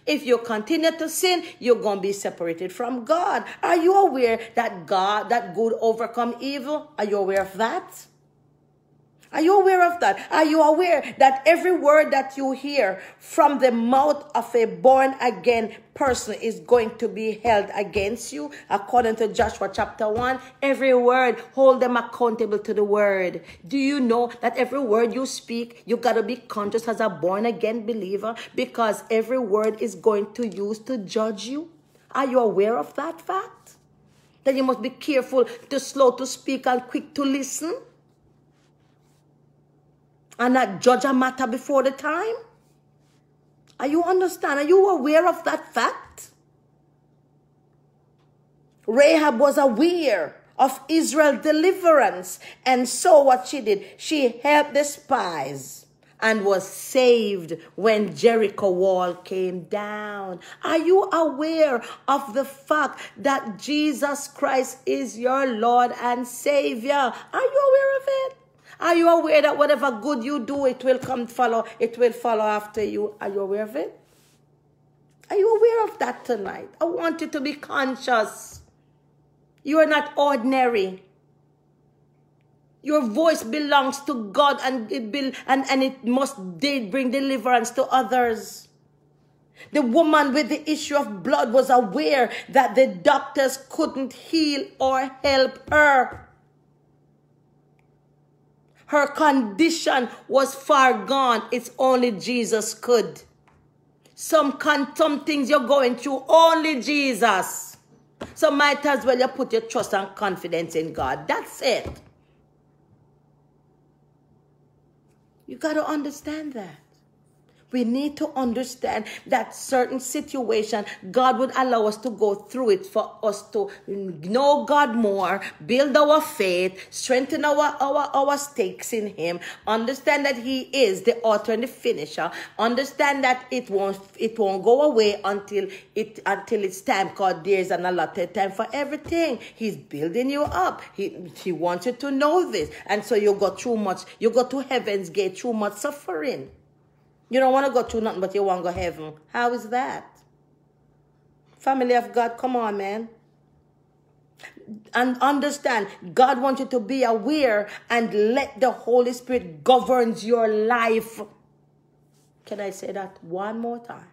If you continue to sin, you're going to be separated from God. Are you aware that God, that good overcome evil? Are you aware of that? Are you aware of that? Are you aware that every word that you hear from the mouth of a born again person is going to be held against you? According to Joshua chapter 1, every word, hold them accountable to the word. Do you know that every word you speak, you got to be conscious as a born again believer because every word is going to use to judge you? Are you aware of that fact? That you must be careful to slow to speak and quick to listen? And not judge a matter before the time? Are you understand? Are you aware of that fact? Rahab was aware of Israel's deliverance, and so what she did, she helped the spies and was saved when Jericho wall came down. Are you aware of the fact that Jesus Christ is your Lord and Savior? Are you aware of it? Are you aware that whatever good you do, it will come follow, it will follow after you? Are you aware of it? Are you aware of that tonight? I want you to be conscious. You are not ordinary. Your voice belongs to God and it, be, and, and it must bring deliverance to others. The woman with the issue of blood was aware that the doctors couldn't heal or help her. Her condition was far gone. It's only Jesus could. Some, some things you're going through, only Jesus. So might as well you put your trust and confidence in God. That's it. You got to understand that. We need to understand that certain situation, God would allow us to go through it for us to know God more, build our faith, strengthen our, our, our stakes in Him, understand that He is the author and the finisher, understand that it won't, it won't go away until it, until it's time because there's an allotted time for everything. He's building you up. He, he wants you to know this. And so you go through much, you go to heaven's gate through much suffering. You don't want to go through nothing, but you want to go heaven. How is that? Family of God, come on, man. And understand, God wants you to be aware and let the Holy Spirit governs your life. Can I say that one more time?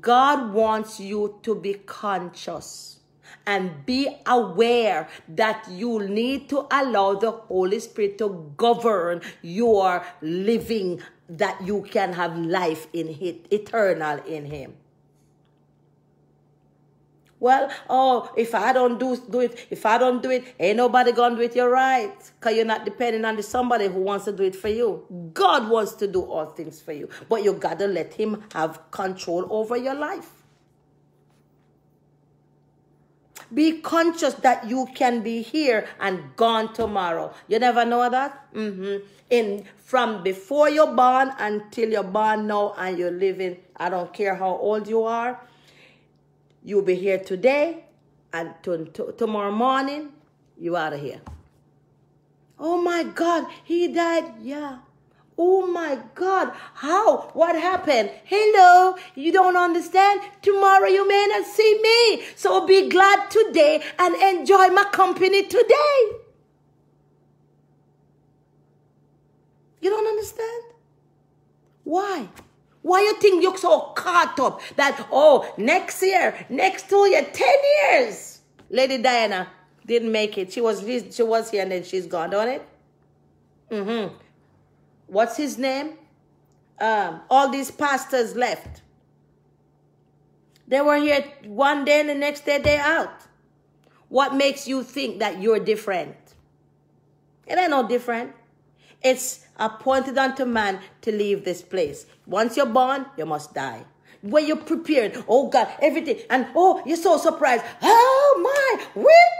God wants you to be conscious and be aware that you need to allow the Holy Spirit to govern your living that you can have life in it, eternal in Him. Well, oh, if I don't do, do it, if I don't do it, ain't nobody gonna do it. You're right. Because you're not depending on somebody who wants to do it for you. God wants to do all things for you. But you gotta let him have control over your life. Be conscious that you can be here and gone tomorrow. You never know that? Mm-hmm. In from before you're born until you're born now and you're living, I don't care how old you are, you'll be here today and to, to- tomorrow morning, you out of here. Oh my God, he died. Yeah. Oh my God, how? What happened? Hello, you don't understand? Tomorrow you may not see me. So be glad today and enjoy my company today. You don't understand? Why? Why you think you're so caught up that, oh, next year, next two year, 10 years? Lady Diana didn't make it. She was, she was here and then she's gone, don't it? Mm-hmm. What's his name? Um, all these pastors left. They were here one day and the next day they're out. What makes you think that you're different? It ain't no different. It's appointed unto man to leave this place. Once you're born, you must die. When you're prepared, oh God, everything, and oh, you're so surprised. Oh my, what?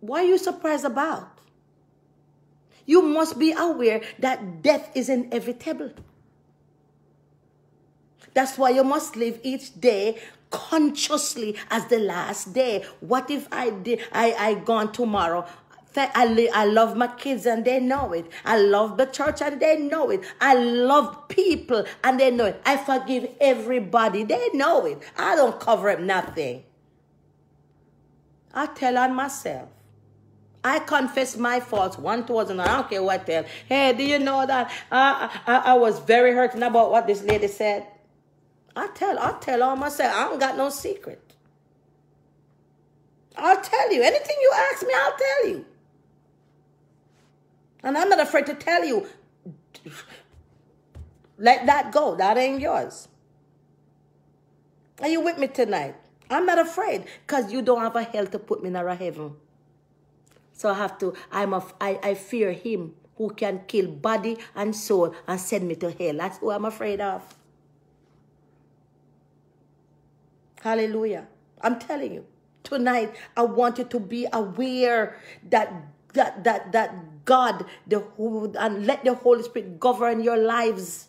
What are you surprised about? You must be aware that death is inevitable. That's why you must live each day consciously as the last day. What if I did I I gone tomorrow? I, I love my kids and they know it. I love the church and they know it. I love people and they know it. I forgive everybody. They know it. I don't cover up nothing. I tell on myself. I confess my faults one towards another. I don't care what tell. Hey, do you know that I, I, I was very hurting about what this lady said? I tell, I tell all myself. I don't got no secret. I'll tell you. Anything you ask me, I'll tell you. And I'm not afraid to tell you. Let that go. That ain't yours. Are you with me tonight? I'm not afraid because you don't have a hell to put me in a heaven. So I have to, I'm a, I, I fear him who can kill body and soul and send me to hell. That's who I'm afraid of. Hallelujah. I'm telling you. Tonight, I want you to be aware that that that that God, the who and let the Holy Spirit govern your lives.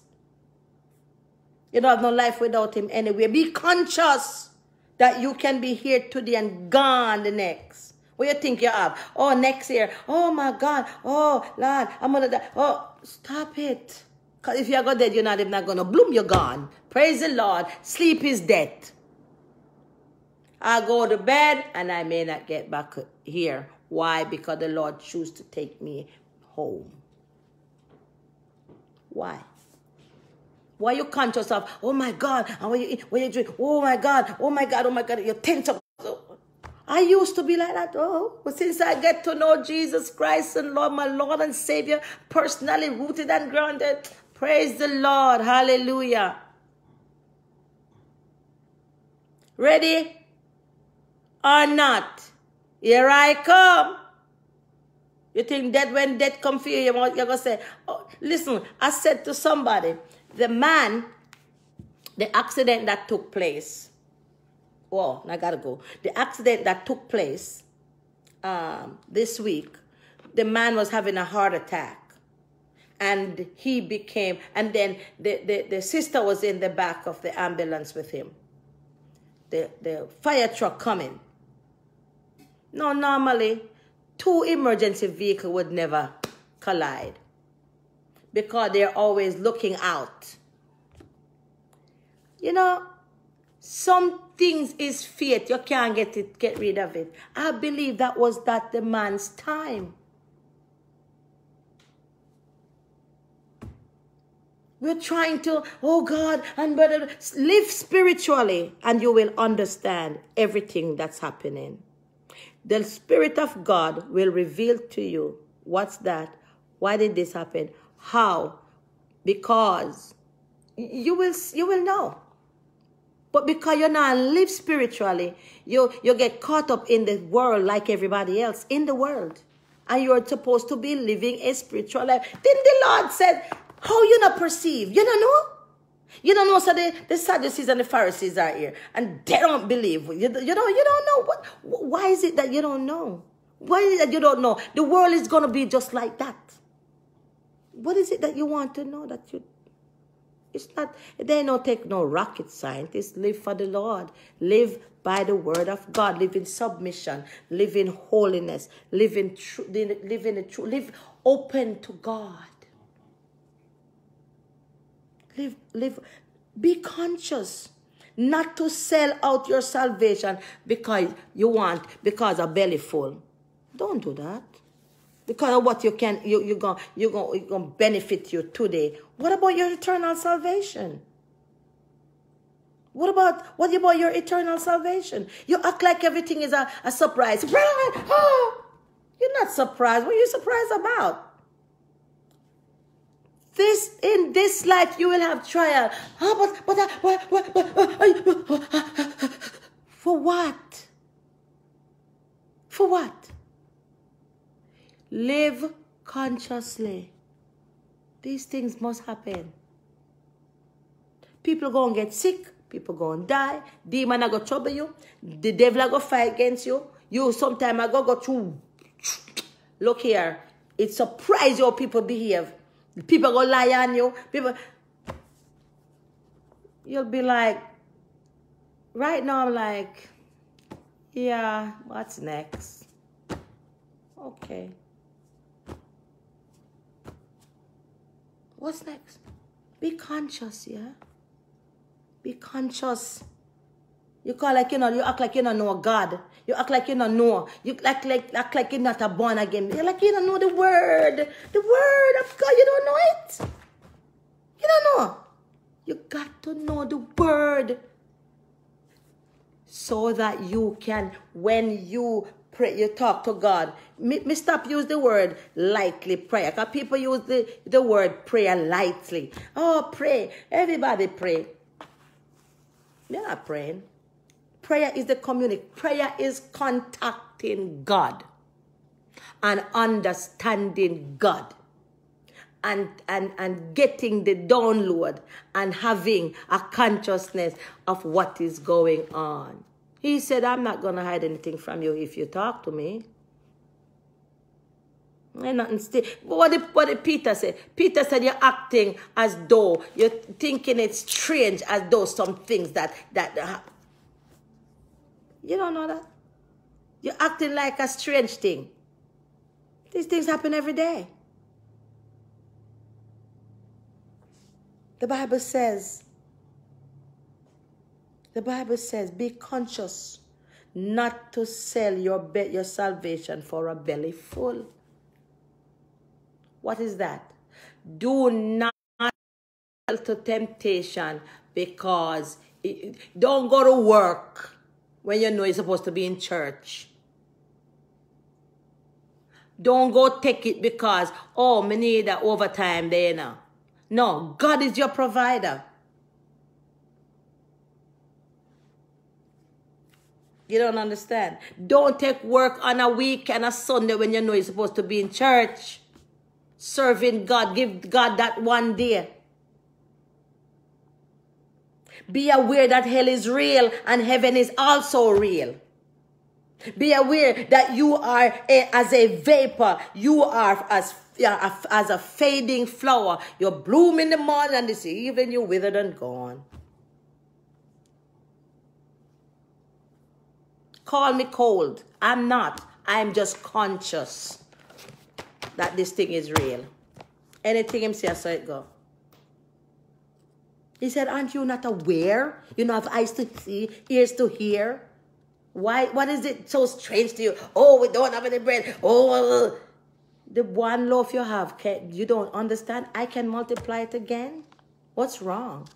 You don't have no life without him anyway. Be conscious that you can be here today and gone the next. What you think you have? Oh, next year. Oh my God. Oh Lord, I'm gonna die. Oh, stop it. Cause if you go dead, you're not even not gonna bloom. You're gone. Praise the Lord. Sleep is death. I go to bed and I may not get back here. Why? Because the Lord choose to take me home. Why? Why you conscious of, oh my God, and when you eat, when you drink, oh my God, oh my God, oh my God, you're tense up. I used to be like that, oh, but since I get to know Jesus Christ and Lord, my Lord and Savior, personally rooted and grounded, praise the Lord, hallelujah. Ready or not? Here I come. You think that when death come for you, you're going to say, oh, listen, I said to somebody, the man, the accident that took place, oh, I gotta go. The accident that took place um, this week, the man was having a heart attack. And he became, and then the, the, the sister was in the back of the ambulance with him. The, the fire truck coming. No, normally, two emergency vehicles would never collide because they're always looking out. You know, some things is fate. You can't get it, get rid of it. I believe that was that the man's time. We're trying to, oh God, and brother, live spiritually, and you will understand everything that's happening. The Spirit of God will reveal to you what's that? Why did this happen? How? Because you will you will know. But because you're not live spiritually, you you get caught up in the world like everybody else in the world. And you're supposed to be living a spiritual life. Then the Lord said, How you not perceive? You don't know? You don't know, so the, the Sadducees and the Pharisees are here, and they don't believe. You, you don't, you don't know. What, why is it that you don't know? Why is it that you don't know? The world is going to be just like that. What is it that you want to know that you it's not they don't take no rocket scientists live for the lord. Live by the word of god. Live in submission. Live in holiness. Live in truth live in the truth live open to god. Live live be conscious not to sell out your salvation because you want because a belly full. Don't do that because of what you can you you going you going you going to benefit you today what about your eternal salvation what about what about your eternal salvation you act like everything is a, a surprise oh, you're not surprised what are you surprised about this in this life you will have trial oh, but, but, uh, what, what, what, for what for what Live consciously. These things must happen. People going to get sick. People going to die. Demon are to trouble you. The devil are to fight against you. You sometime I go go through. Look here. It surprise you how people behave. People to lie on you. People. You'll be like, right now I'm like, yeah, what's next? Okay. What's next? Be conscious, yeah? Be conscious. You call like you know, you act like you don't know God. You act like you don't know. You act like act like you're not a born again. You like you don't know the word. The word of God. You don't know it. You don't know. You got to know the word. So that you can, when you pray, you talk to God. Me, me stop use the word lightly prayer. Because people use the, the word prayer lightly. Oh, pray. Everybody pray. They're not praying. Prayer is the communic. Prayer is contacting God and understanding God and, and, and getting the download and having a consciousness of what is going on. He said, I'm not going to hide anything from you if you talk to me. And nothing still. What did, what did Peter say? Peter said you're acting as though you're thinking it's strange, as though some things that that uh, you don't know that. You're acting like a strange thing. These things happen every day. The Bible says the Bible says, be conscious not to sell your, your salvation for a belly full. What is that? Do not sell to temptation because it, don't go to work when you know you're supposed to be in church. Don't go take it because, oh, me need that overtime there now. No, God is your provider. You don't understand. Don't take work on a week and a Sunday when you know you're supposed to be in church. Serving God. Give God that one day. Be aware that hell is real and heaven is also real. Be aware that you are a, as a vapor. You are as as a fading flower. You bloom in the morning and this evening you're withered and gone. Call me cold. I'm not. I'm just conscious that this thing is real. Anything him say, I saw it go. He said, Aren't you not aware? You don't have eyes to see, ears to hear. Why? What is it so strange to you? Oh, we don't have any bread. Oh, the one loaf you have, you don't understand? I can multiply it again. What's wrong?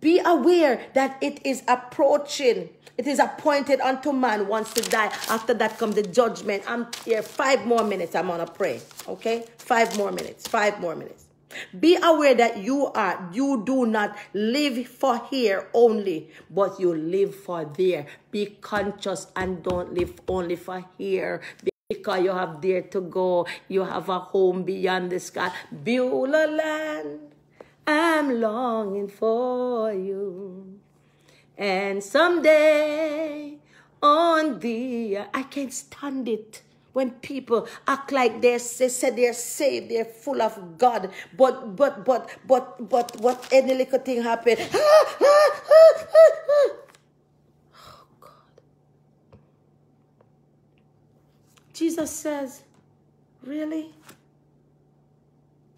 Be aware that it is approaching. It is appointed unto man once to die. After that comes the judgment. I'm here five more minutes. I'm going to pray. Okay? Five more minutes. Five more minutes. Be aware that you are, you do not live for here only, but you live for there. Be conscious and don't live only for here. Because you have there to go. You have a home beyond the sky. Beulah land, I'm longing for you. And someday on the, I can't stand it when people act like they're, they say they're saved, they're full of God, but but but but but what any little thing happen? <gasps> Oh God. Jesus says, Really?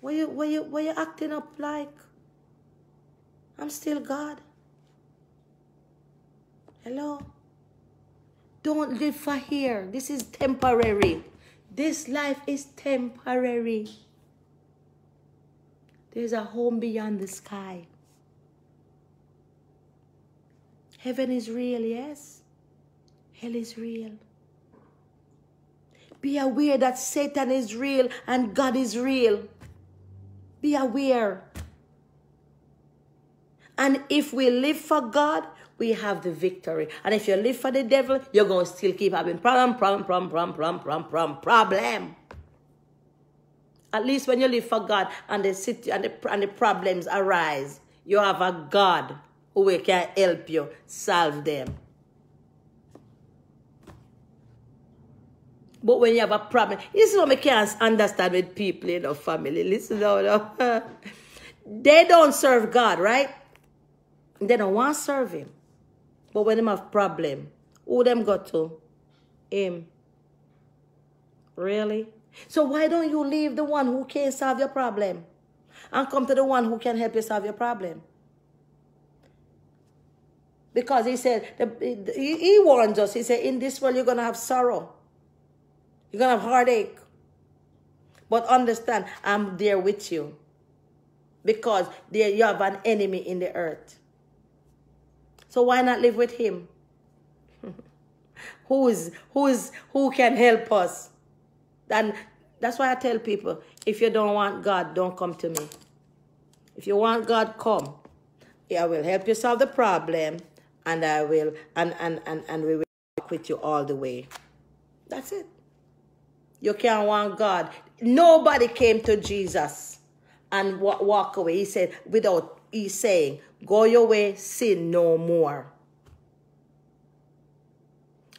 What you what you what you acting up like? I'm still God. Hello? Don't live for here. This is temporary. This life is temporary. There's a home beyond the sky. Heaven is real, yes. Hell is real. Be aware that Satan is real and God is real. Be aware. And if we live for God, we have the victory. And if you live for the devil, you're going to still keep having problem, problem, problem, problem, problem, problem, problem, problem. At least when you live for God and the city and the, and the problems arise, you have a God who can help you solve them. But when you have a problem, this is what I can't understand with people in a family. Listen now. <laughs> they don't serve God, right? They don't want to serve him. But when them have problem, who them got to? Him. Really? So why don't you leave the one who can't solve your problem and come to the one who can help you solve your problem? Because he said, he warns us, he said, in this world you're going to have sorrow. You're going to have heartache. But understand, I'm there with you. Because there you have an enemy in the earth. So why not live with him? <laughs> who is who is who can help us? And that's why I tell people, if you don't want God, don't come to me. If you want God, come. I will help you solve the problem and I will and and and, and we will work with you all the way. That's it. You can't want God. Nobody came to Jesus and walk away. He said, without he's saying, Go your way, sin no more.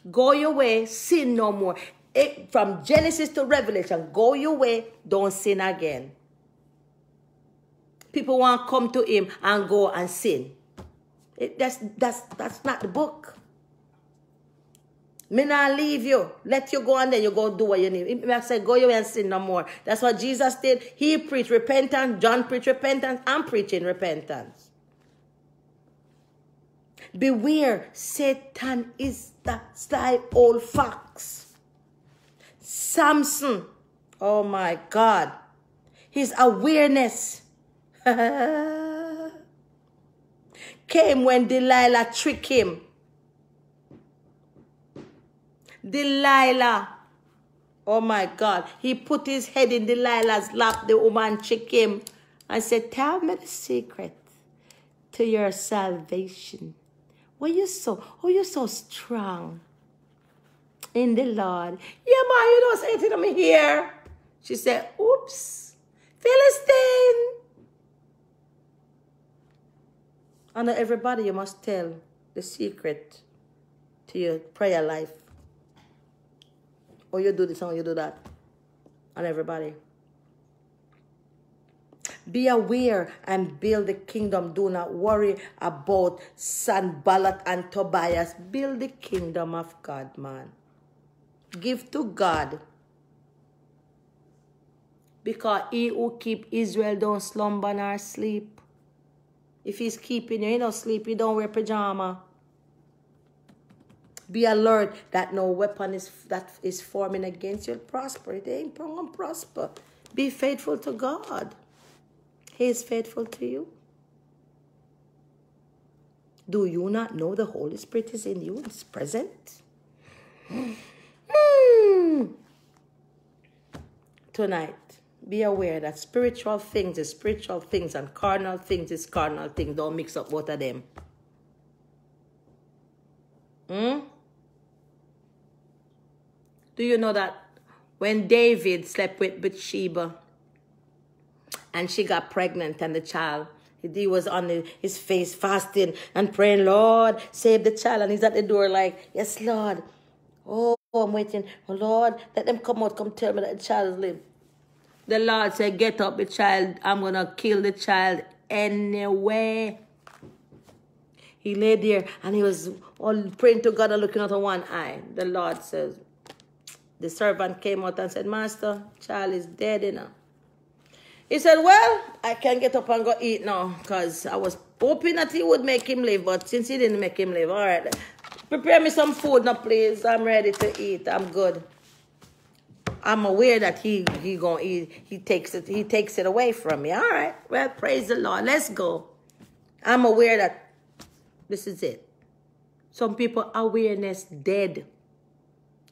Go your way, sin no more. It, from Genesis to Revelation, go your way, don't sin again. People want to come to him and go and sin. It, that's, that's, that's not the book. Me not leave you. Let you go and then you go do what you need. I said, go way and sin no more. That's what Jesus did. He preached repentance. John preached repentance. I'm preaching repentance. Beware, Satan is the sly old fox. Samson, oh my God, his awareness <laughs> came when Delilah tricked him. Delilah, oh my God, he put his head in Delilah's lap. The woman tricked him and said, Tell me the secret to your salvation. Why you so, oh, you're so strong in the Lord. Yeah, ma, you don't say it to me here. She said, oops, Philistine. And everybody, you must tell the secret to your prayer life. Or you do this or you do that. And everybody. Be aware and build the kingdom. Do not worry about Sanballat and Tobias. Build the kingdom of God, man. Give to God. Because he who keep Israel don't slumber nor sleep. If he's keeping you, he don't sleep, he don't wear pajama. Be alert that no weapon is that is forming against you prosper. It ain't gonna prosper. Be faithful to God. He is faithful to you. Do you not know the Holy Spirit is in you and is present? Hmm. Tonight, Be aware that spiritual things is spiritual things and carnal things is carnal things. Don't mix up both of them. Hmm? Do you know that when David slept with Bathsheba and she got pregnant and the child, he was on his face fasting and praying, Lord, save the child. And he's at the door like, yes, Lord. Oh, I'm waiting. Oh, Lord, let them come out, come tell me that the child is living. The Lord said, get up the child. I'm going to kill the child anyway. He lay there and he was all praying to God and looking out of one eye. The Lord says, the servant came out and said, Master, child is dead, you know. He said, Well, I can get up and go eat now because I was hoping that he would make him live, but since he didn't make him live, all right, prepare me some food now, please. I'm ready to eat. I'm good. I'm aware that he he going he he takes it he takes it away from me. All right. Well, praise the Lord. Let's go. I'm aware that this is it. Some people awareness dead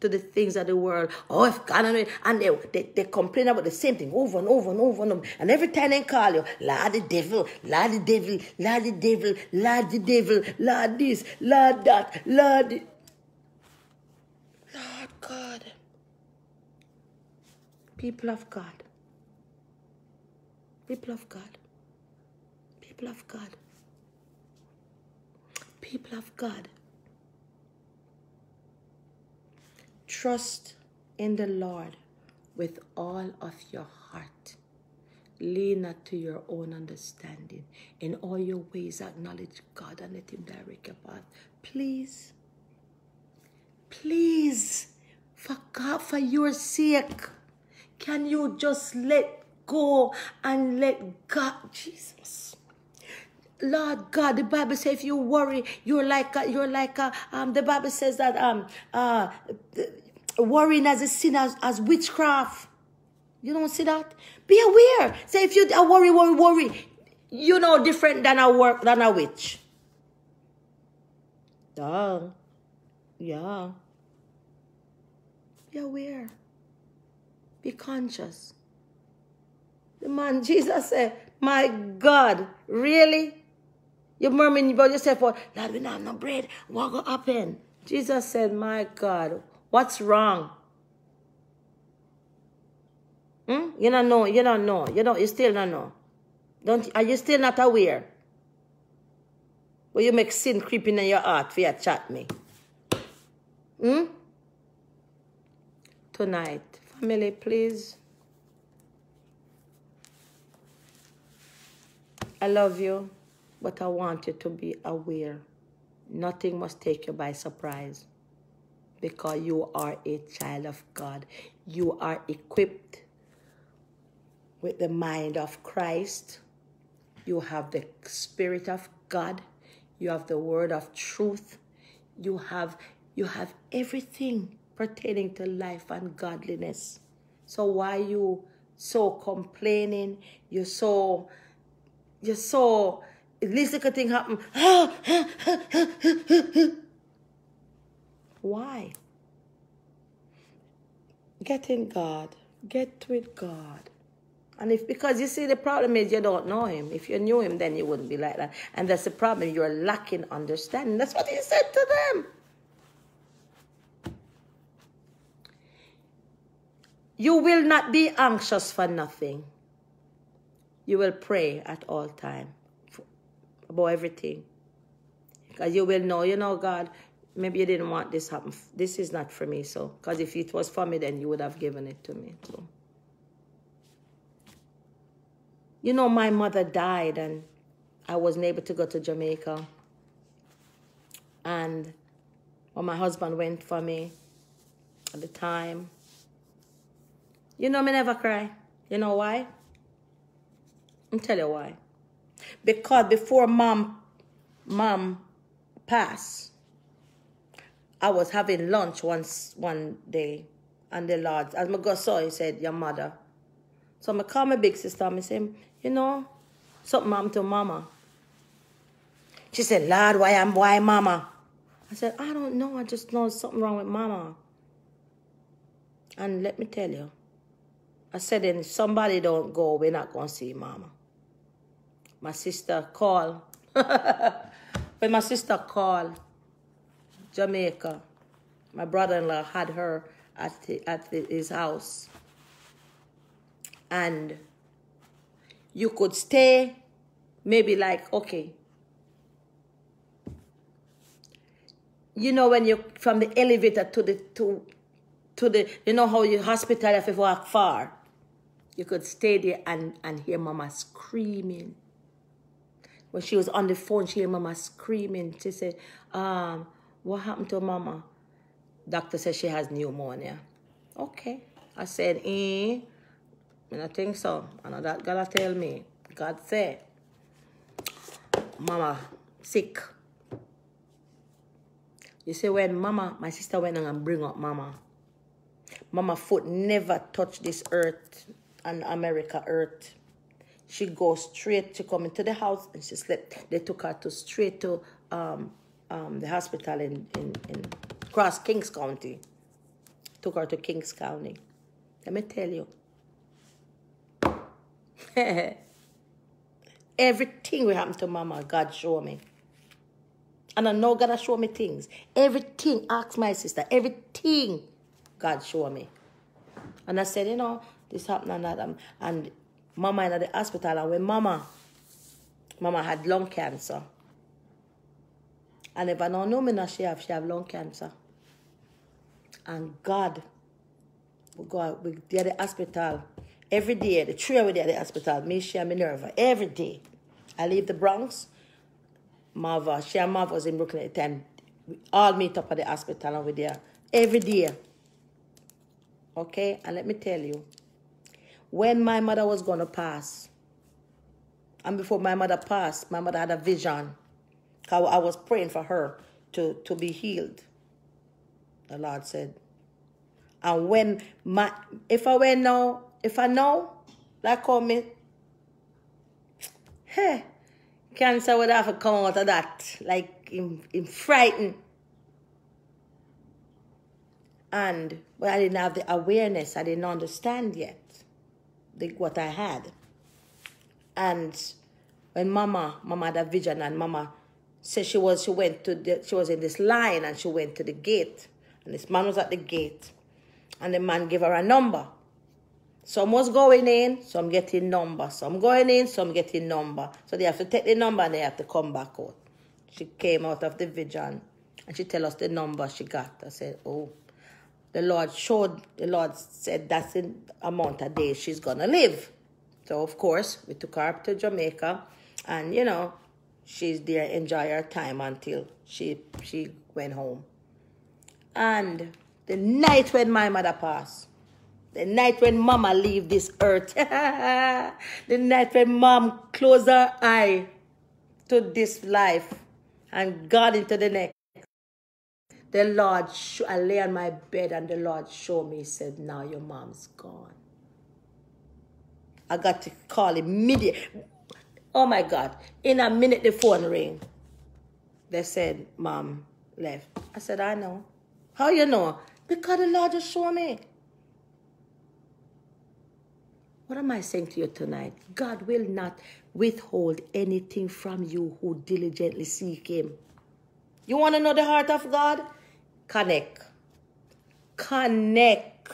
to the things of the world. Oh, if God and they, they, they complain about the same thing over and over and over and over. And every time they call you, Lord the devil, Lord the devil, Lord the devil, Lord the devil, Lord this, Lord that, Lord. Lord God. People of God. People of God. People of God. People of God. Trust in the Lord with all of your heart. Lean not to your own understanding. In all your ways, acknowledge God and let Him direct your path. Please, please, for God, for your sake, can you just let go and let God, Jesus? Lord God, the Bible says if you worry, you're like a, you're like a, um, the Bible says that um uh worrying as a sin as, as witchcraft. You don't see that? Be aware. Say if you are worry, worry, worry, you know different than a work than a witch. Duh. Yeah. Be aware. Be conscious. The man <laughs> Jesus said, My God, really? You're murmuring about yourself, oh, Lord, we don't have no bread. What will happen? Jesus said, My God, what's wrong? Hmm? You don't know, you don't know, you don't, you still don't know. Don't, are you still not aware? Will you make sin creeping in your heart for your chat me? Hmm? Tonight, family, please. I love you. But I want you to be aware. Nothing must take you by surprise because you are a child of God. You are equipped with the mind of Christ. You have the Spirit of God. You have the word of truth. You have you have everything pertaining to life and godliness. So why you so complaining? You're so you're so at least a thing happen. <gasps> Why? Get in God. Get with God. And if because you see the problem is you don't know him. If you knew him, then you wouldn't be like that. And that's the problem. You're lacking understanding. That's what he said to them. You will not be anxious for nothing. You will pray at all time about everything. Because you will know, you know, God, maybe you didn't want this happen. This is not for me. So, because if it was for me, then you would have given it to me. So, you know, my mother died and I wasn't able to go to Jamaica. And when my husband went for me at the time, you know, me never cry. You know why? I'll tell you why. Because before mom, mom passed, I was having lunch once one day, and the Lord, as my God saw, he said, "Your mother." So I call my big sister and I say, "You know, something happened to mama." She said, "Lord, why am why mama?" I said, "I don't know. I just know something wrong with mama." And let me tell you, I said, if somebody don't go, we're not going to see mama. My sister called. <laughs> when my sister called Jamaica, my brother-in-law had her at, the, at the- his house. And you could stay maybe like, okay, you know when you from the elevator to the to to the you know how your hospital if to walk far you could stay there and and hear mama screaming when she was on the phone she hear mama screaming she said um what happened to mama? Doctor said she has pneumonia. Okay. I said eh? I think so. And that gotta tell me. God said mama sick. You see, when mama, my sister went and bring up mama, mama foot never touched this earth and America earth. She goes straight, she come into the house and she slept. They took her to straight to um, um, the hospital in, in, in Cross Kings County. Took her to Kings County. Let me tell you. <laughs> Everything will happen to mama, God show me. And I know God has show me things. Everything, ask my sister, everything God show me. And I said, you know, this happened and that. um, And mama in the hospital. And when mama, mama had lung cancer. And if I don't know me now, she have, she have lung cancer. And God, we go out, we there at the hospital. Every day, the three of us there at the hospital, me, she and Minerva, every day. I leave the Bronx, Marva, she and Marva was in Brooklyn at the time. We all meet up at the hospital and we're there every day. Okay? And let me tell you, when my mother was going to pass, and before my mother passed, my mother had a vision. How I was praying for her to, to be healed. The Lord said. And when my, if I went now, if I know, like call me, <sniffs> hey, cancer would have come out of that. Like, in, in frightened. And but I didn't have the awareness. I didn't understand yet the, what I had. And when Mama, Mama had a vision, and Mama said she was, she went to the, she was in this line, and she went to the gate, and this man was at the gate, and the man gave her a number. Some was going in, some getting number. Some going in, some getting number. So they have to take the number and they have to come back out. She came out of the vision and she tell us the number she got. I said, oh, the Lord showed, the Lord said that's the amount of days she's going to live. So, of course, we took her up to Jamaica and, you know, she's there, enjoy her time until she, she went home. And the night when my mother passed, the night when mama leave this earth, <laughs> the night when mom close her eye to this life and God into the next. The Lord, I lay on my bed and the Lord showed me, he said, now your mom's gone. I got to call immediately. Oh my God. In a minute, the phone ring. They said, Mom left. I said, I know. How you know? Because the Lord just showed me. What am I saying to you tonight? God will not withhold anything from you who diligently seek Him. You want to know the heart of God? Connect. Connect.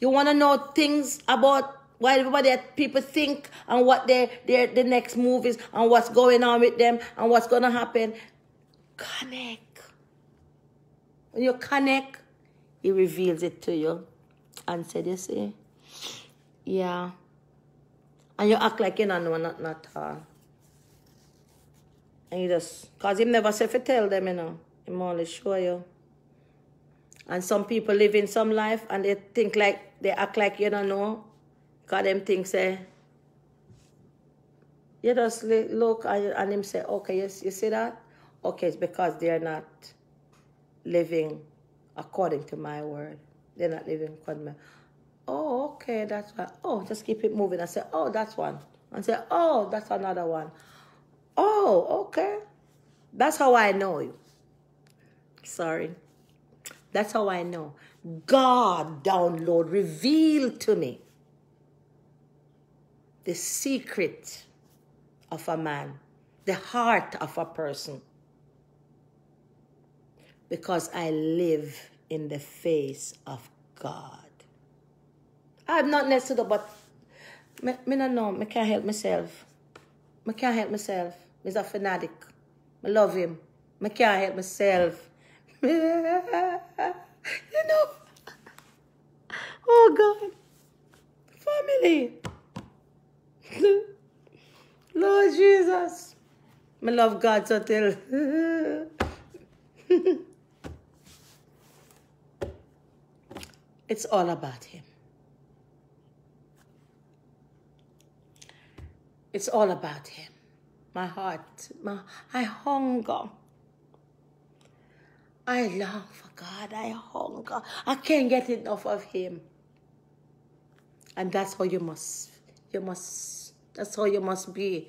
You want to know things about what everybody people think and what their, their the next move is and what's going on with them and what's going to happen? Connect. When you connect, He reveals it to you and said, You see, yeah. And you act like you don't know nothing at all. And you just, because him never say to tell them, you know. Show you. And some people live in some life and they think like, they act like you don't know. Because them think say, you just look and, and him say, okay, you, you see that? Okay, it's because they're not living according to my word. They're not living according to my Oh, okay, that's right. Oh, just keep it moving. I say, oh, that's one. And say, oh, that's another one. Oh, okay. That's how I know you. Sorry. That's how I know. God download, reveal to me the secret of a man, the heart of a person. Because I live in the face of God. I'm not necessarily, but me, no know, me can't help myself. Me can't help myself. Me's a fanatic. I love him. Me can't help myself. You know. Oh God. Family. Lord Jesus. I love God so tell. it's all about him. It's all about him. My heart, my, I hunger. I long for God. I hunger. I can't get enough of him. And that's how you must, you must, that's how you must be.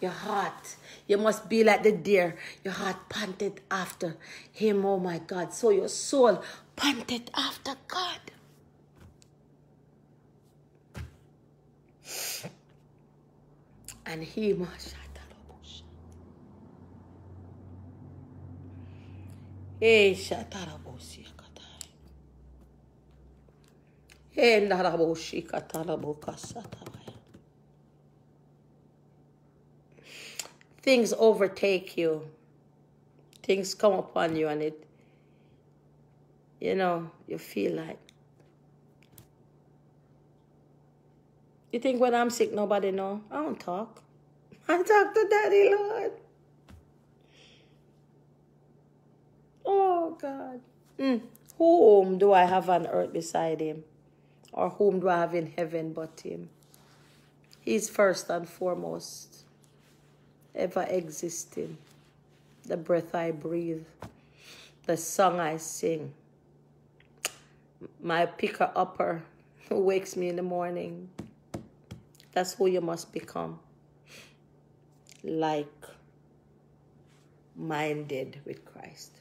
Your heart, you must be like the deer. Your heart panted after him, oh my God. So your soul panted after God. And he must. Things overtake you. Things come upon you and it, you know, you feel like. You think when I'm sick, nobody know? I don't talk. <laughs> I talk to Daddy, Lord. Oh, God. Mm. Whom do I have on earth beside him? Or whom do I have in heaven but him? He's first and foremost, ever existing. The breath I breathe, the song I sing, my picker upper who wakes me in the morning. That's who you must become. Like minded with Christ.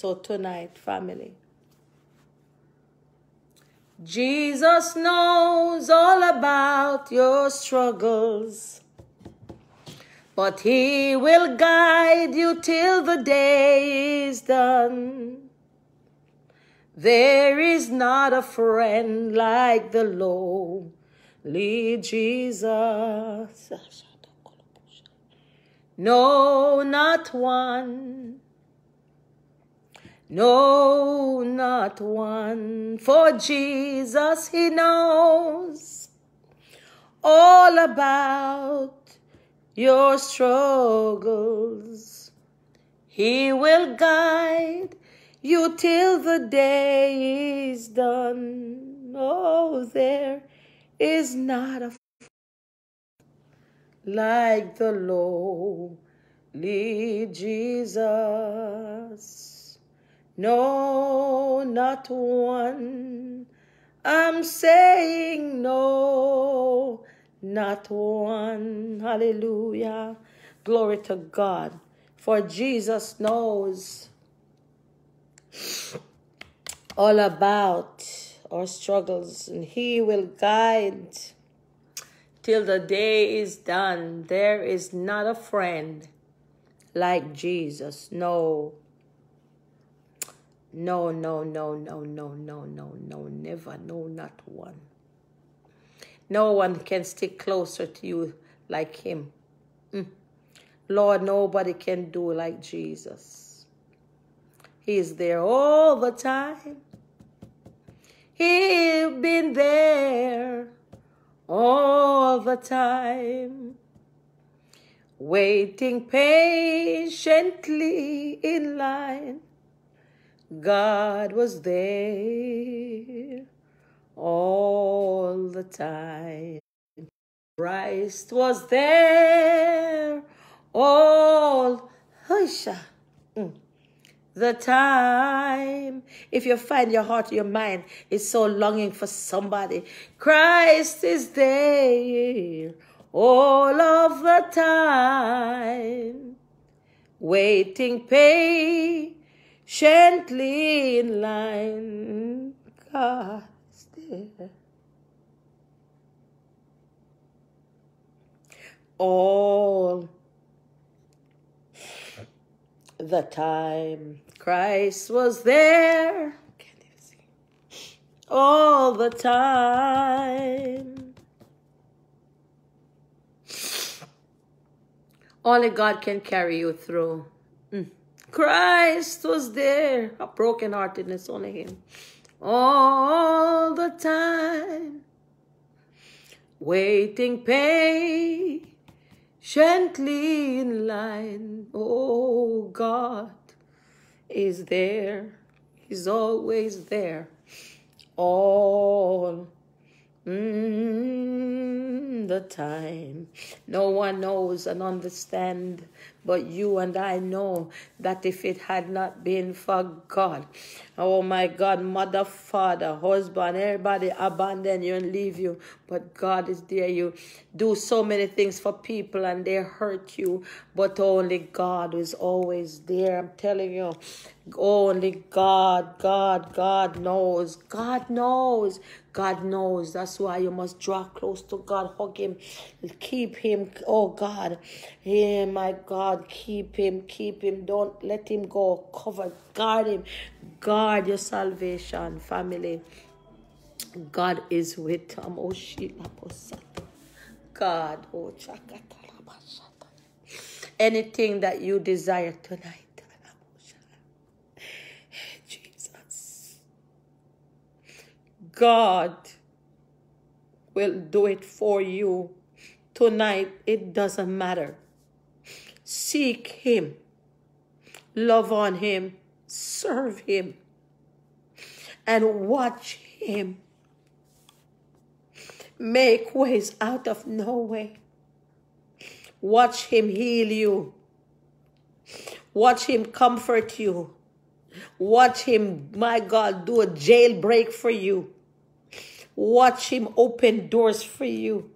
So tonight, family, Jesus knows all about your struggles, but He will guide you till the day is done. There is not a friend like the lowly Jesus. No, not one. No, not one. For Jesus, He knows all about your struggles. He will guide you till the day is done. Oh, there is not a like the lowly Jesus. No, not one. I'm saying no, not one. Hallelujah. Glory to God. For Jesus knows all about our struggles, and He will guide till the day is done. There is not a friend like Jesus. No. No, no, no, no, no, no, no, no, never, no, not one. No one can stick closer to you like him. Mm. Lord, nobody can do like Jesus. He's there all the time. He's been there all the time, waiting patiently in line God was there all the time. Christ was there all mm, the time. If you find your heart, your mind is so longing for somebody, Christ is there all of the time, waiting, pay gently in line. God is there. All the time Christ was there. All the time. Only God can carry you through. Mm. Christ was there. A brokenheartedness, on Him. All the time. Waiting patiently in line. Oh, God is there. He's always there. All mm, the time. No one knows and understand, but you and I know that if it had not been for God, oh my God, mother, father, husband, everybody abandon you and leave you, but God is there. You do so many things for people and they hurt you, but only God is always there. I'm telling you, only God, God, God knows. God knows. God knows. That's why you must draw close to God, hug Him, keep Him. Oh God, yeah, my God, keep Him, keep Him. Don't let Him go. Cover, guard Him, guard your salvation, family. God is with them. Oh, God, oh. Anything that you desire tonight. Jesus. God will do it for you tonight. It doesn't matter. Seek Him, love on Him, serve Him, and watch Him make ways out of no way. Watch Him heal you. Watch Him comfort you. Watch Him, my God, do a jailbreak for you. Watch Him open doors for you.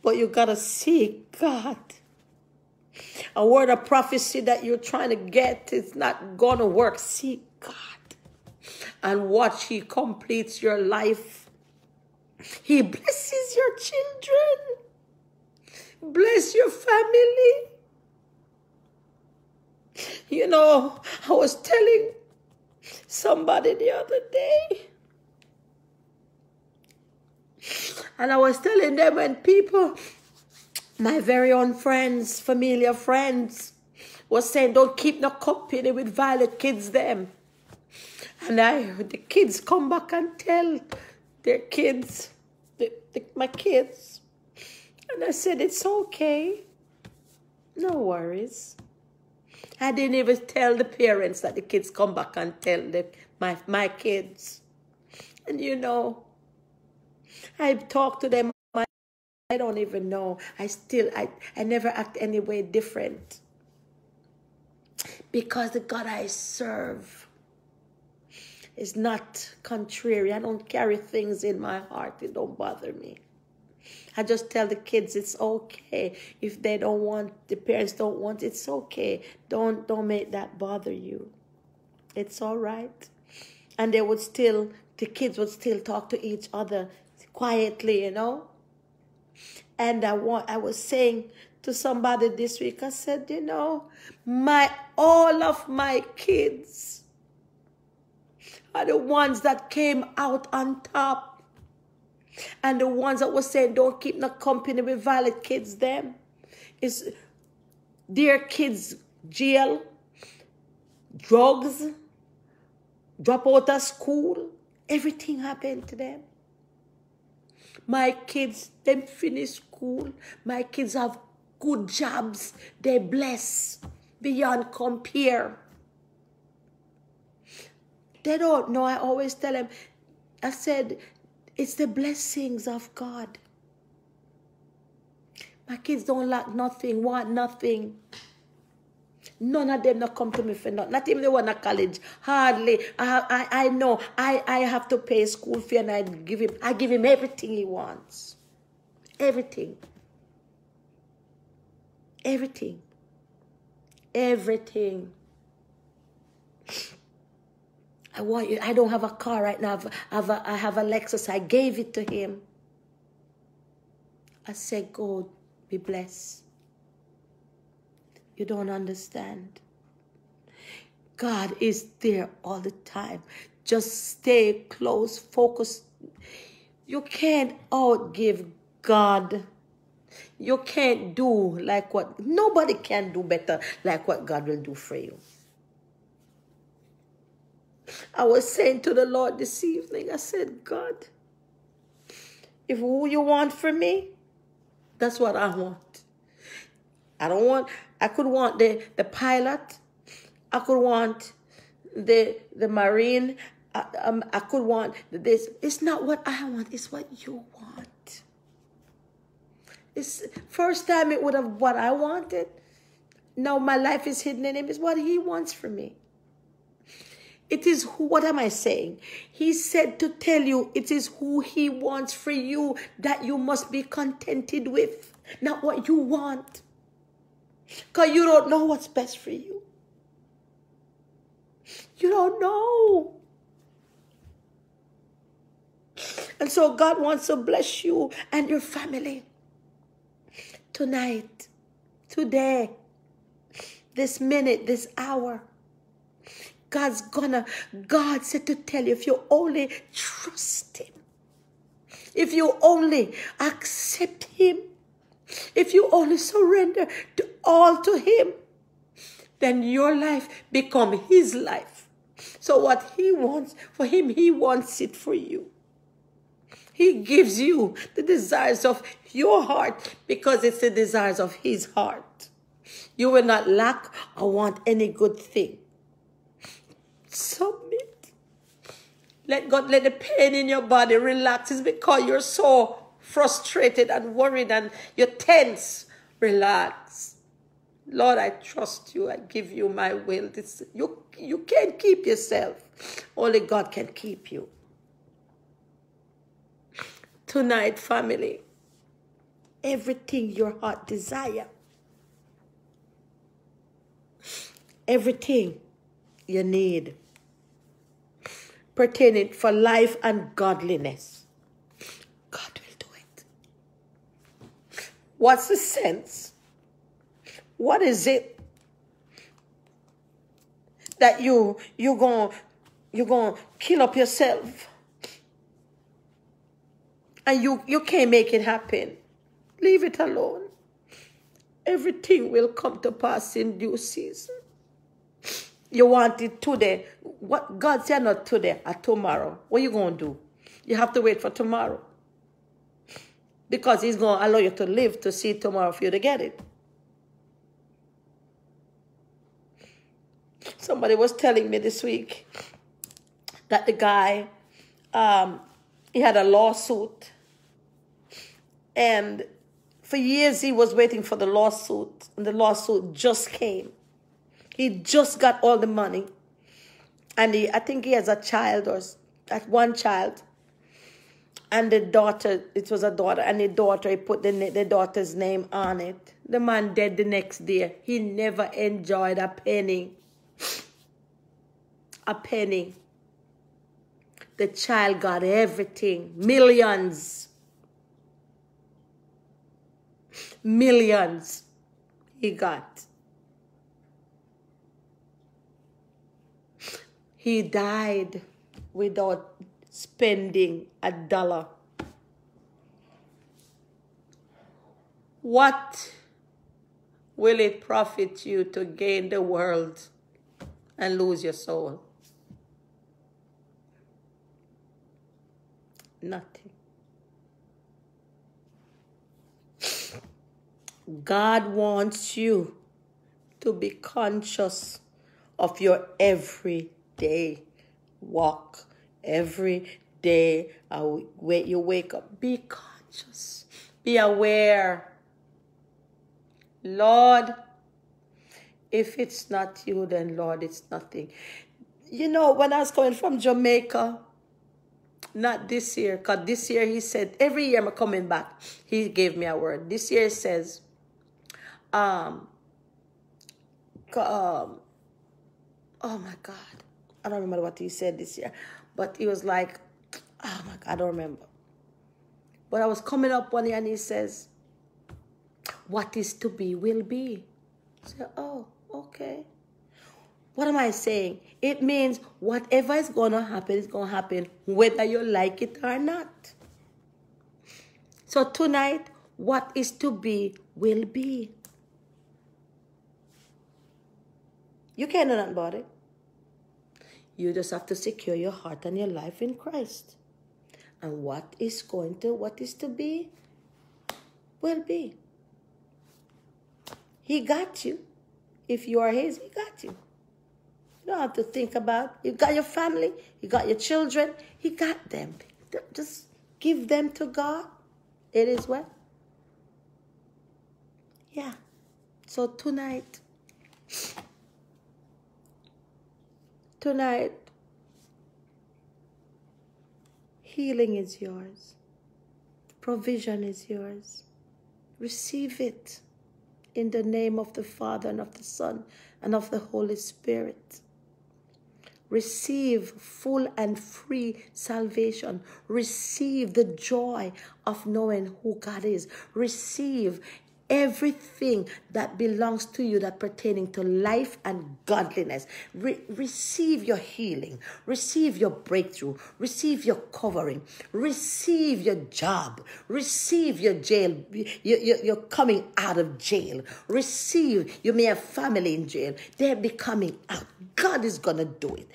But you got to seek God. A word of prophecy that you're trying to get is not going to work. Seek God and watch He completes your life. He blesses your children, bless your family. You know, I was telling somebody the other day, and I was telling them when people, my very own friends, familiar friends, was saying, don't keep no company with violent kids them. And I, the kids come back and tell their kids, the, the, my kids. And I said, it's okay. No worries. I didn't even tell the parents that the kids come back and tell the, my, my kids. And you know, I talk to them. I don't even know. I still, I, I never act any way different. Because the God I serve is not contrary. I don't carry things in my heart. It don't bother me. I just tell the kids it's okay. If they don't want, the parents don't want, it's okay. Don't don't make that bother you. It's all right. And they would still, the kids would still talk to each other quietly, you know. And I want, I was saying to somebody this week, I said, you know, my all of my kids are the ones that came out on top and the ones that were saying, don't keep no company with violent kids, them is their kids jail, drugs, drop out of school. Everything happened to them. My kids, them finish school. My kids have good jobs. They bless beyond compare. They don't know. I always tell them, I said, it's the blessings of God. My kids don't lack nothing, want nothing. None of them not come to me for nothing. Not even the one at college. Hardly. I, I, I know. I, I have to pay school fee and I give him I give him everything he wants. Everything. Everything. Everything. I want you. I don't have a car right now. I have a, I have a Lexus. I gave it to him. I said, God, be blessed. You don't understand. God is there all the time. Just stay close, focus. You can't outgive God. You can't do like what nobody can do better like what God will do for you. I was saying to the Lord this evening, I said, God, if who you want for me, that's what I want. I don't want, I could want the, the pilot, I could want the the marine, I, um, I could want this. It's not what I want, it's what you want. It's first time it would have what I wanted. Now my life is hidden in him. It's what he wants from me. It is who, what am I saying? He said to tell you it is who he wants for you that you must be contented with, not what you want. Because you don't know what's best for you. You don't know. And so God wants to bless you and your family tonight, today, this minute, this hour. God's gonna, God said to tell you if you only trust Him, if you only accept Him, if you only surrender to all to Him, then your life become His life. So what He wants for Him, He wants it for you. He gives you the desires of your heart because it's the desires of His heart. You will not lack or want any good thing. Submit. Let God let the pain in your body relax. It's because you're so frustrated and worried and you're tense. Relax. Lord, I trust you. I give you my will. This, you, you can't keep yourself. Only God can keep you. Tonight, family, everything your heart desire, everything you need pertaining for life and godliness. God will do it. What's the sense? What is it that you you going you going to kill up yourself? And you you can't make it happen. Leave it alone. Everything will come to pass in due season. You want it today. What God said not today or tomorrow. What you gonna do? You have to wait for tomorrow. Because He's gonna allow you to live to see tomorrow for you to get it. Somebody was telling me this week that the guy um, he had a lawsuit. And for years he was waiting for the lawsuit and the lawsuit just came. He just got all the money. And he, i think he has a child or at one child and the daughter it was a daughter and the daughter he put the, the daughter's name on it. The man dead the next day. He never enjoyed a penny. <sniffs> A penny. The child got everything. Millions. Millions he got. He died without spending a dollar. What will it profit you to gain the world and lose your soul? Nothing. God wants you to be conscious of your everyday walk, every day where you wake up. Be conscious, be aware. Lord, if it's not you, then Lord, it's nothing. You know, when I was coming from Jamaica, not this year, because this year he said, every year I'm coming back, he gave me a word. This year says, um, um, oh my God. I don't remember what he said this year, but he was like, oh my God, I don't remember. But I was coming up one year and he says, what is to be will be. I said, oh, okay. What am I saying? It means whatever is going to happen is going to happen whether you like it or not. So tonight, what is to be will be. You can't do nothing about it. You just have to secure your heart and your life in Christ. And what is going to, what is to be, will be. He got you. If you are His, He got you. You don't have to think about. You got your family. You got your children. He got them. Just give them to God. It is well. Yeah. So tonight, tonight, healing is yours. Provision is yours. Receive it in the name of the Father and of the Son and of the Holy Spirit. Receive full and free salvation. Receive the joy of knowing who God is. Receive everything that belongs to you that pertaining to life and godliness. Re- receive your healing, receive your breakthrough, receive your covering, receive your job, receive your jail. You, you, you're coming out of jail. Receive, you may have family in jail. They're becoming out. God is going to do it.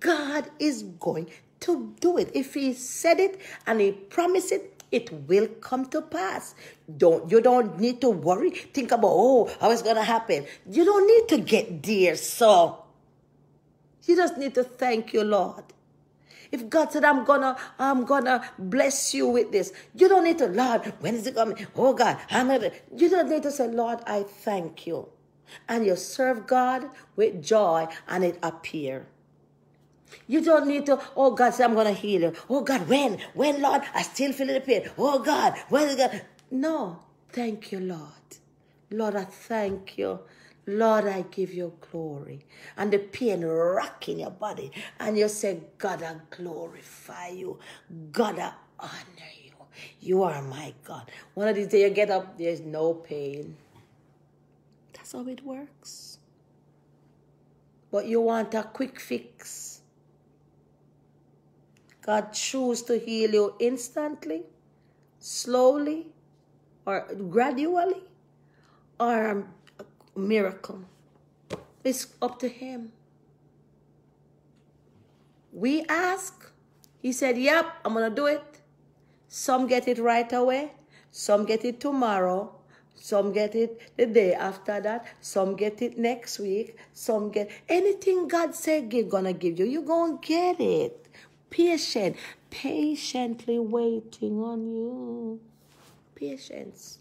God is going to do it. If He said it and He promised it, it will come to pass. Don't you don't need to worry. Think about oh how it's gonna happen. You don't need to get there, so you just need to thank you, Lord. If God said, I'm gonna, I'm gonna bless you with this, you don't need to, Lord, when is it coming? Oh God, I'm gonna, you don't need to say, Lord, I thank you. And you serve God with joy and it appear. You don't need to, oh God, say I'm going to heal you. Oh God, when? When, Lord? I still feel the pain. Oh God, when God? No. Thank you, Lord. Lord, I thank you. Lord, I give you glory. And the pain rock in your body. And you say, God, I glorify you. God, I honor you. You are my God. One of these days you get up, there's no pain. That's how it works. But you want a quick fix. God choose to heal you instantly, slowly, or gradually, or a miracle. It's up to Him. We ask. He said, Yep, I'm going to do it. Some get it right away, some get it tomorrow, some get it the day after that, some get it next week, some get anything God said He's gonna give you, you're gonna get it patient, patiently waiting on you. Patience.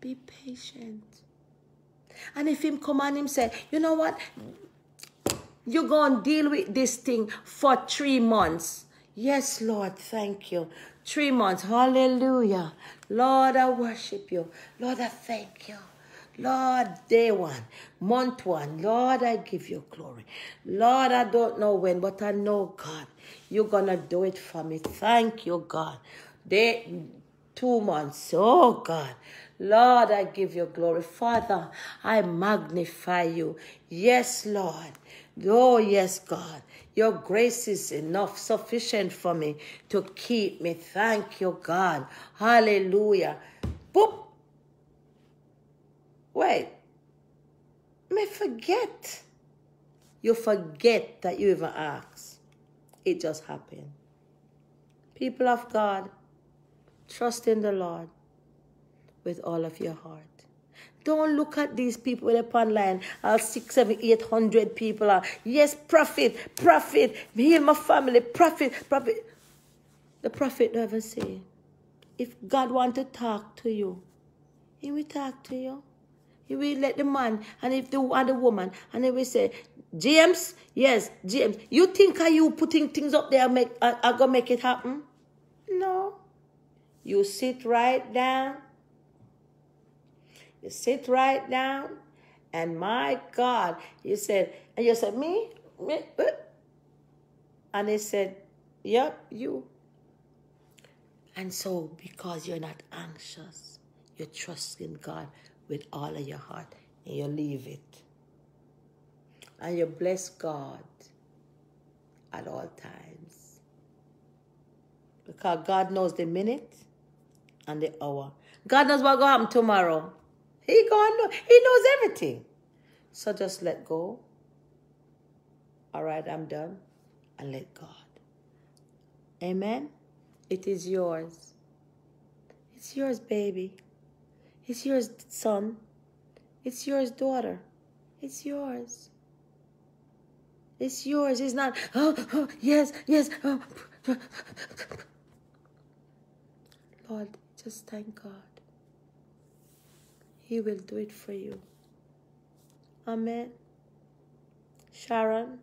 Be patient. And if him come on him say, you know what? You're going to deal with this thing for three months. Yes, Lord, thank you. Three months. Hallelujah. Lord, I worship you. Lord, I thank you. Lord, day one, month one, Lord, I give you glory. Lord, I don't know when, but I know, God, you're going to do it for me. Thank you, God. Day two months, oh, God. Lord, I give you glory. Father, I magnify you. Yes, Lord. Oh, yes, God. Your grace is enough, sufficient for me to keep me. Thank you, God. Hallelujah. Boop. Wait. May forget. You forget that you even asked. It just happened. People of God, trust in the Lord with all of your heart. Don't look at these people upon line. All six, seven, eight hundred people are. Yes, prophet, prophet, heal my family, prophet, prophet. The prophet never say, if God want to talk to you, he will talk to you. He will let the man and if the and the woman and he will say, James, yes, James, you think are you putting things up there make are, are gonna make it happen? No. You sit right down. You sit right down And my God, you said, and you said, me? me? What? And they said, yep, you. And so, because you're not anxious, you trust in God with all of your heart and you leave it. And you bless God at all times. Because God knows the minute and the hour. God knows what will happen tomorrow. He gonna know. He knows everything. So just let go. All right, I'm done. And let God. Amen. It is yours. It's yours, baby. It's yours, son. It's yours, daughter. It's yours. It's yours. It's not, oh, oh yes, yes. Oh. Lord, just thank God. He will do it for you. Amen. Sharon,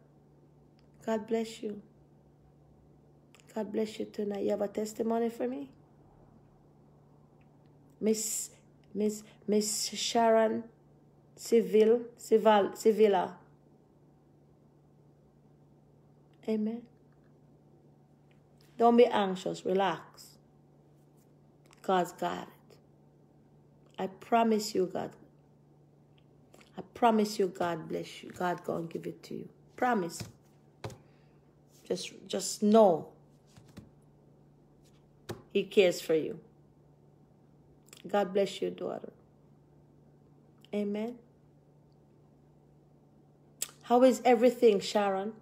God bless you. God bless you tonight. You have a testimony for me? Miss Miss Miss Sharon Civil Civil Civilla. Amen. Don't be anxious. Relax. God's got it. I promise you, God. I promise you, God bless you. God gonna give it to you. Promise. Just just know He cares for you. God bless you, daughter. Amen. How is everything, Sharon?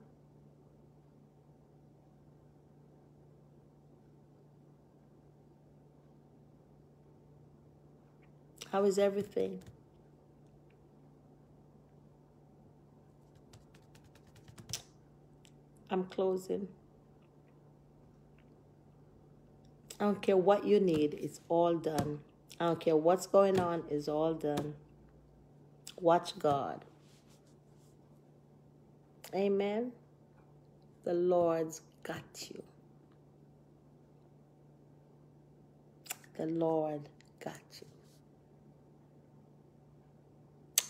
How is everything? I'm closing. I don't care what you need, it's all done. I don't care what's going on, it's all done. Watch God. Amen. The Lord's got you. The Lord got you.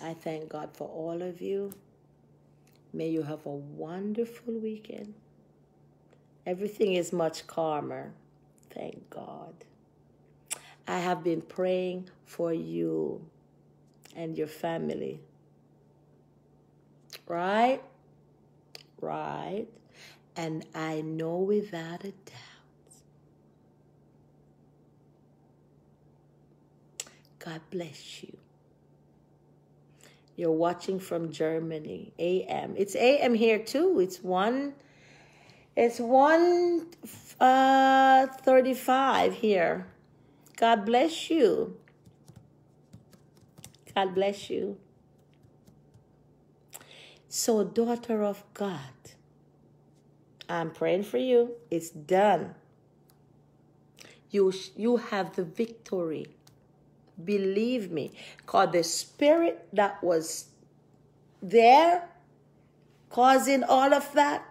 I thank God for all of you. May you have a wonderful weekend. Everything is much calmer. Thank God. I have been praying for you and your family. Right? Right? And I know without a doubt, God bless you. You're watching from Germany, AM. It's AM here too. It's one. It's one uh, thirty-five here. God bless you. God bless you. So, daughter of God, I'm praying for you. It's done. You you have the victory. Believe me, because the spirit that was there causing all of that,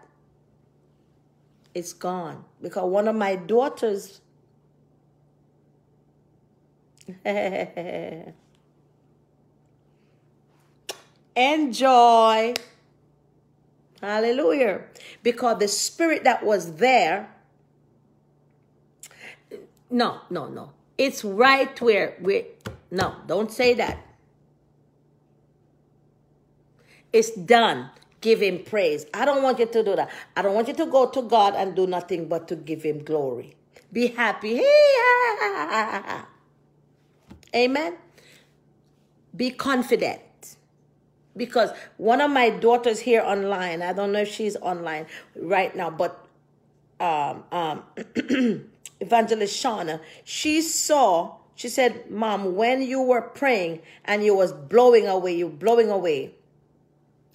it's gone. Because one of my daughters, <laughs> enjoy. Hallelujah. Because the spirit that was there, no, no, no. It's right where we no, don't say that. It's done. Give him praise. I don't want you to do that. I don't want you to go to God and do nothing but to give him glory. Be happy. <laughs> Amen. Be confident. Because one of my daughters here online, I don't know if she's online right now, but um, um, <clears throat> Evangelist Shauna, she saw, she said, Mom, when you were praying and you was blowing away, you blowing away,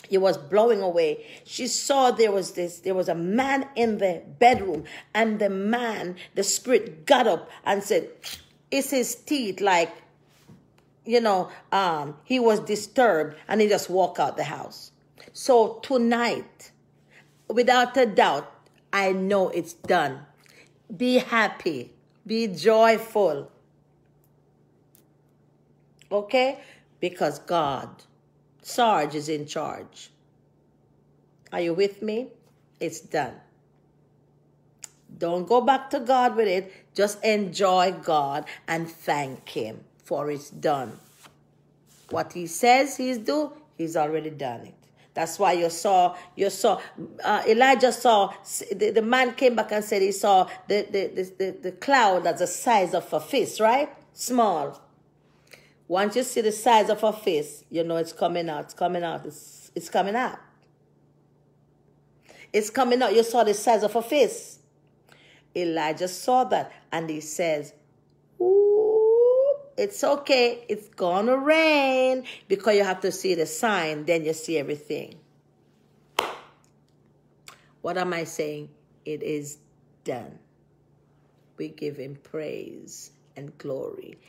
you was blowing away. She saw there was this, there was a man in the bedroom, and the man, the spirit got up and said, It's his teeth, like, you know, um, he was disturbed and he just walked out the house. So tonight, without a doubt, I know it's done. Be happy. Be joyful. Okay? Because God Sarge is in charge. Are you with me? It's done. Don't go back to God with it. Just enjoy God and thank Him for it's done. What He says He's do, He's already done it. That's why you saw, you saw, uh, Elijah saw, the, the man came back and said he saw the, the, the, the, cloud that's the size of a fist, right? Small. Once you see the size of a fist, you know it's coming out, it's coming out, it's, it's coming out. It's coming out. You saw the size of a fist. Elijah saw that and he says, Ooh, it's okay. It's gonna rain because you have to see the sign, then you see everything. What am I saying? It is done. We give him praise and glory.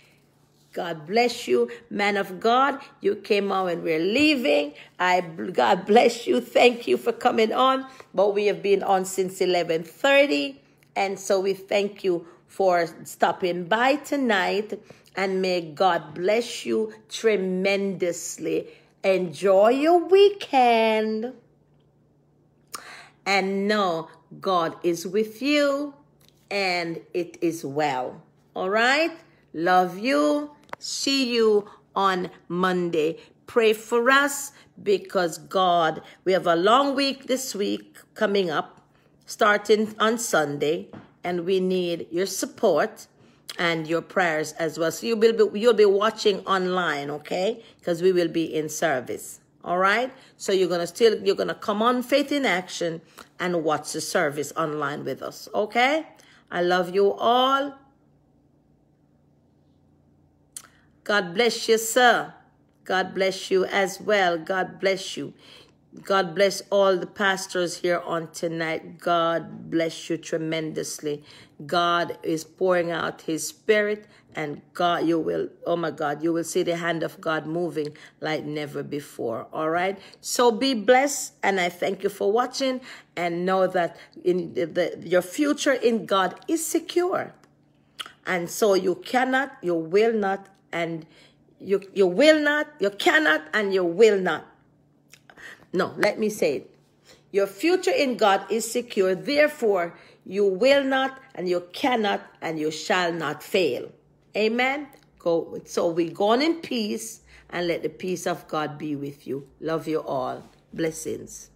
God bless you, man of God. You came on when we're leaving. I God bless you. Thank you for coming on. But we have been on since 11:30, and so we thank you for stopping by tonight. And may God bless you tremendously. Enjoy your weekend. And know God is with you and it is well. All right? Love you. See you on Monday. Pray for us because God, we have a long week this week coming up, starting on Sunday, and we need your support and your prayers as well. So you will be you'll be watching online, okay? Because we will be in service. All right. So you're gonna still you're gonna come on Faith in Action and watch the service online with us. Okay. I love you all. God bless you, sir. God bless you as well. God bless you. God bless all the pastors here on tonight. God bless you tremendously. God is pouring out his spirit and God, you will, oh my God, you will see the hand of God moving like never before. All right. So be blessed. And I thank you for watching and know that in the, the your future in God is secure. And so you cannot, you will not, and you, you will not, you cannot, and you will not. No, let me say it. Your future in God is secure. Therefore, you will not, and you cannot, and you shall not fail. Amen. Go. So we go on in peace, and let the peace of God be with you. Love you all. Blessings.